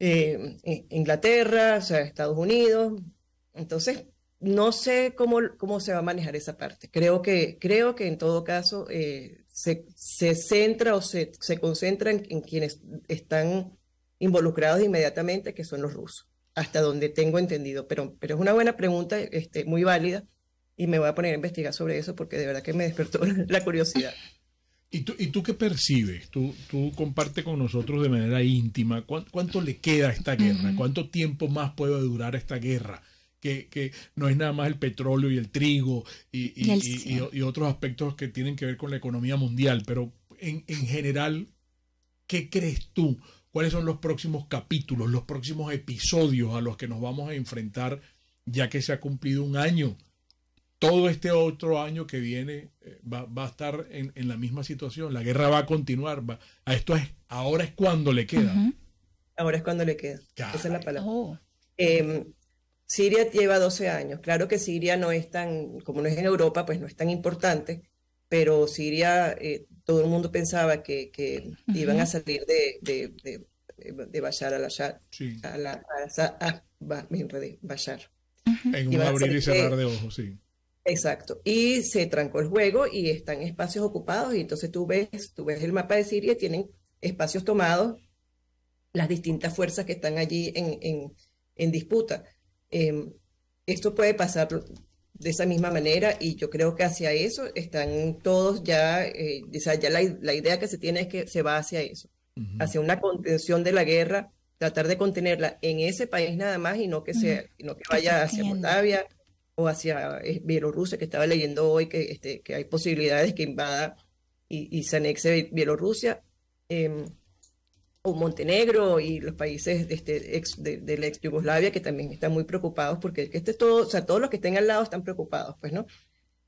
eh, Inglaterra, o sea, Estados Unidos. Entonces, no sé cómo, cómo se va a manejar esa parte. Creo que, creo que en todo caso se, se, centra o se, se concentra en quienes están involucrados inmediatamente, que son los rusos, hasta donde tengo entendido. Pero, pero es una buena pregunta, este, muy válida, y me voy a poner a investigar sobre eso porque de verdad que me despertó la curiosidad. ¿Y tú, ¿Y tú qué percibes? Tú, tú comparte con nosotros de manera íntima cuánto, le queda a esta guerra, cuánto tiempo más puede durar esta guerra, que, que, no es nada más el petróleo y el trigo y, y, y, otros aspectos que tienen que ver con la economía mundial, pero en, en general, ¿qué crees tú? cuáles son los próximos capítulos, los próximos episodios a los que nos vamos a enfrentar ya que se ha cumplido un año. Todo este otro año que viene eh, va, a estar en, la misma situación. La guerra va a continuar. a esto es, ahora es cuando le queda. Ahora es cuando le queda. Esa es la palabra. Oh. Em, Siria lleva 12 años. Claro que Siria no es tan, como no es en Europa, pues no es tan importante, pero Siria eh, todo el mundo pensaba que, que iban a salir de, de, de, de Bashar al-Assad, a la, a, Bashar. En un abrir y cerrar de ojos, sí. Exacto. Y se trancó el juego y están espacios ocupados y entonces tú ves, tú ves el mapa de Siria, tienen espacios tomados, las distintas fuerzas que están allí en, en, en disputa. Eh, esto puede pasar de esa misma manera y yo creo que hacia eso están todos ya, eh, o sea, ya la, la, idea que se tiene es que se va hacia eso, hacia una contención de la guerra, tratar de contenerla en ese país nada más y no que, sea, no que vaya hacia Moldavia o hacia eh, Bielorrusia, que estaba leyendo hoy que, este, hay posibilidades que invada y, se anexe Bielorrusia. Eh, o Montenegro y los países este, ex, de, la ex Yugoslavia que también están muy preocupados porque este todo, o sea, todos los que estén al lado están preocupados, pues, ¿no?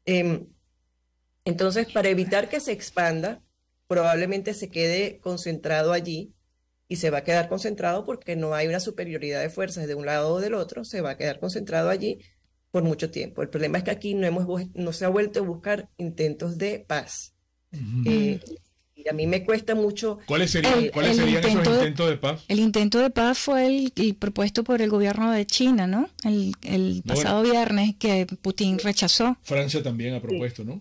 Em, entonces, para evitar que se expanda, probablemente se quede concentrado allí y se va a quedar concentrado porque no hay una superioridad de fuerzas de un lado o del otro, se va a quedar concentrado allí por mucho tiempo. El problema es que aquí no, hemos, no se ha vuelto a buscar intentos de paz a mí me cuesta mucho. ¿Cuáles serían, ¿cuáles serían esos intentos de paz? El intento de paz fue el, propuesto por el gobierno de China, ¿no? El, pasado viernes que Putin rechazó. Francia también ha propuesto, ¿no?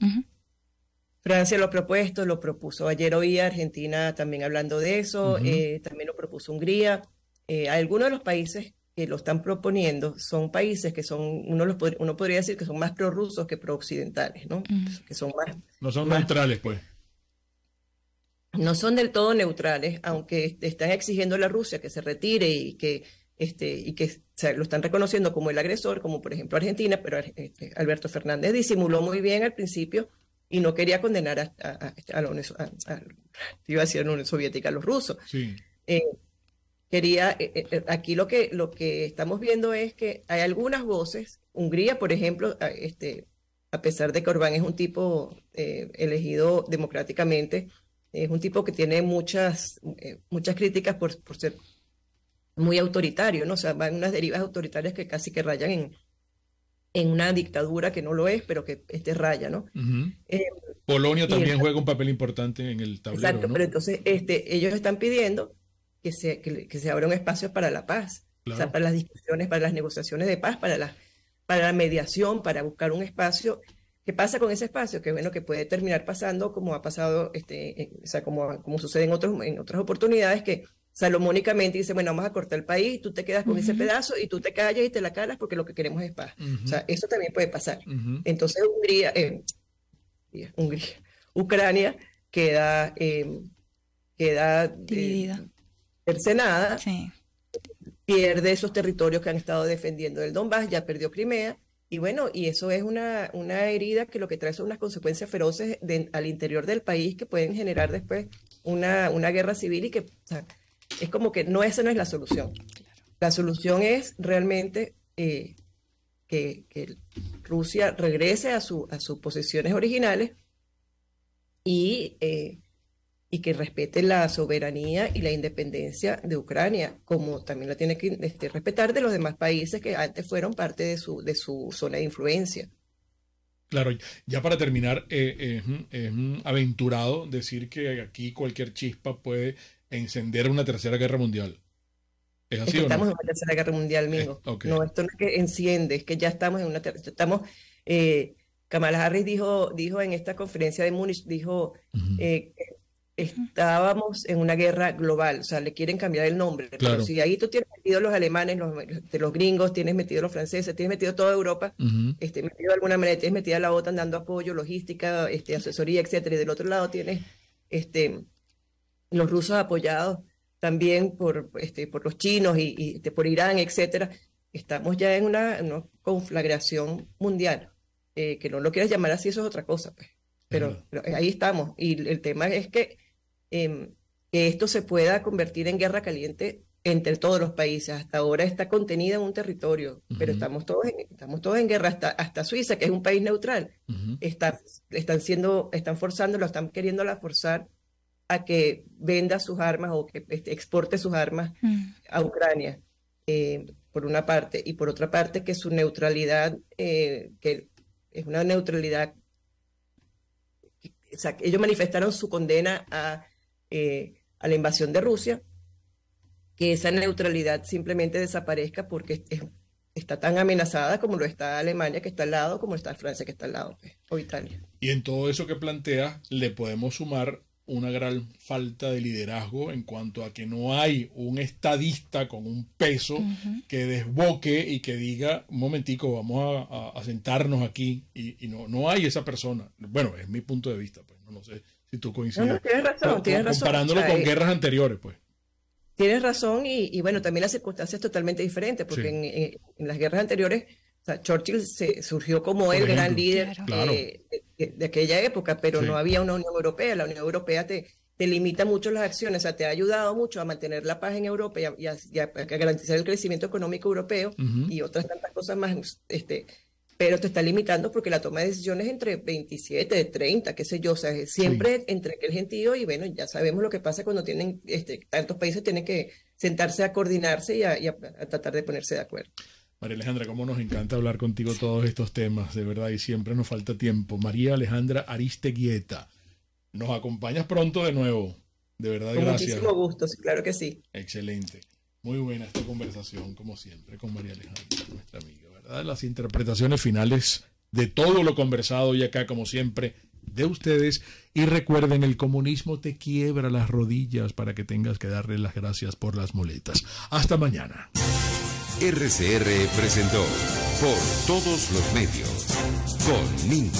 Francia lo ha propuesto, lo propuso ayer oí Argentina también hablando de eso, eh, también lo propuso Hungría. Eh, algunos de los países que lo están proponiendo son países que son, uno, los, uno podría decir que son más prorrusos que pro-occidentales, ¿no? Que son más... No son neutrales, pues no son del todo neutrales, aunque están exigiendo a la Rusia que se retire y que, este, y que lo están reconociendo como el agresor, como por ejemplo Argentina, pero este, Alberto Fernández disimuló muy bien al principio y no quería condenar a, a, a la Unión, iba a decir a la Unión Soviética, a los rusos. Sí. Eh, quería, aquí lo que, lo que estamos viendo es que hay algunas voces, Hungría, por ejemplo, este, a pesar de que Orbán es un tipo elegido democráticamente, es un tipo que tiene muchas, muchas críticas por, por ser muy autoritario, ¿no? O sea, van unas derivas autoritarias que casi que rayan en, en una dictadura que no lo es, pero que este raya, ¿no? Eh, Polonia también juega un papel importante en el tablero. Exacto, pero entonces este, ellos están pidiendo que se, que, se abra un espacio para la paz, o sea, para las discusiones, para las negociaciones de paz, para la, para la mediación, para buscar un espacio. ¿Qué pasa con ese espacio? Que bueno, que puede terminar pasando como ha pasado, este, o sea, como, como sucede en, otros, en otras oportunidades, que salomónicamente dice, bueno, vamos a cortar el país, tú te quedas con ese pedazo y tú te callas y te la calas porque lo que queremos es paz. O sea, eso también puede pasar. Entonces, Hungría, eh, Hungría, Ucrania queda, eh, queda eh, dividida, cercenada, pierde esos territorios que han estado defendiendo del Donbass, ya perdió Crimea. Y bueno, y eso es una, una herida que lo que trae son unas consecuencias feroces al interior del país que pueden generar después una, una guerra civil y que es como que no, esa no es la solución. La solución es realmente eh, que, Rusia regrese a, su, a sus posiciones originales y, eh, y, que respete la soberanía y la independencia de Ucrania, como también la tiene que este, respetar de los demás países que antes fueron parte de su, de su zona de influencia. Claro, ya para terminar, eh, es aventurado decir que aquí cualquier chispa puede encender una tercera guerra mundial. ¿Es así estamos en una tercera guerra mundial, Mingo. No, esto no es que enciende, es que ya estamos en una tercera. Estamos. Eh, Kamala Harris dijo, dijo en esta conferencia de Múnich, dijo eh, estábamos en una guerra global, o sea, le quieren cambiar el nombre. Pero si ahí tú tienes metido los alemanes, los, los gringos, tienes metido los franceses, tienes metido toda Europa, este, metido de alguna manera, tienes metida la OTAN dando apoyo, logística, este, asesoría, etcétera, y del otro lado tienes este, los rusos apoyados también por, este, por los chinos y, este, por Irán, etcétera, estamos ya en una, conflagración mundial. Eh, que no lo quieras llamar así, eso es otra cosa, pues. Pero, ahí estamos. Y el tema es que, em, que esto se pueda convertir en guerra caliente entre todos los países. Hasta ahora está contenida en un territorio, pero estamos todos en, estamos todos en guerra. Hasta, hasta Suiza, que es un país neutral, está, están siendo, están forzándolo, están queriéndola forzar a que venda sus armas o que este, exporte sus armas mm. a Ucrania, eh, por una parte, y por otra parte que su neutralidad, eh, que es una neutralidad, o sea, ellos manifestaron su condena a, eh, a la invasión de Rusia, que esa neutralidad simplemente desaparezca porque está tan amenazada como lo está Alemania que está al lado, como está Francia que está al lado, pues, o Italia. Y en todo eso que plantea, le podemos sumar una gran falta de liderazgo en cuanto a que no hay un estadista con un peso que desboque y que diga, un momentico, vamos a, sentarnos aquí y, no, no hay esa persona. Bueno, es mi punto de vista, pues no, sé si tú coincides. tienes razón, tienes razón. Comparándolo con eh, guerras anteriores, pues. Tienes razón y, bueno, también las circunstancias totalmente diferentes, porque en, las guerras anteriores Churchill se, surgió como el gran líder de, aquella época, pero no había una Unión Europea. La Unión Europea te, te limita mucho las acciones, o sea, te ha ayudado mucho a mantener la paz en Europa y a, garantizar el crecimiento económico europeo y otras tantas cosas más. Este, pero te está limitando porque la toma de decisiones entre 27, 30, qué sé yo, o sea, siempre entre aquel gentío y bueno, ya sabemos lo que pasa cuando tienen, este, tantos países tienen que sentarse a coordinarse y a tratar de ponerse de acuerdo. María Alejandra, cómo nos encanta hablar contigo todos estos temas, de verdad, y siempre nos falta tiempo. María Alejandra Aristeguieta, nos acompañas pronto de nuevo. De verdad, con gracias. Muchísimo gusto, claro que sí. Excelente. Muy buena esta conversación, como siempre, con María Alejandra, nuestra amiga, ¿verdad? Las interpretaciones finales de todo lo conversado y acá, como siempre, de ustedes. Y recuerden, el comunismo te quiebra las rodillas para que tengas que darle las gracias por las muletas. Hasta mañana. RCR presentó Por todos los medios con Mingo.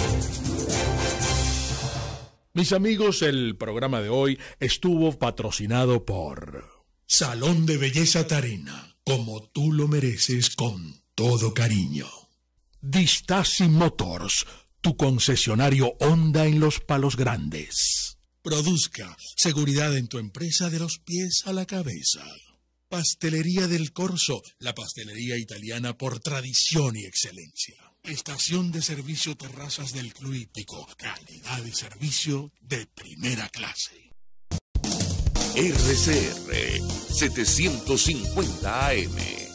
Mis amigos, el programa de hoy estuvo patrocinado por Salón de Belleza Tarina, como tú lo mereces con todo cariño. Distasi Motors, tu concesionario Honda en los palos grandes. Produzca seguridad en tu empresa de los pies a la cabeza. Pastelería del Corso, la pastelería italiana por tradición y excelencia. Estación de servicio Terrazas del Club Hípico, calidad de servicio de primera clase. RCR 750 AM.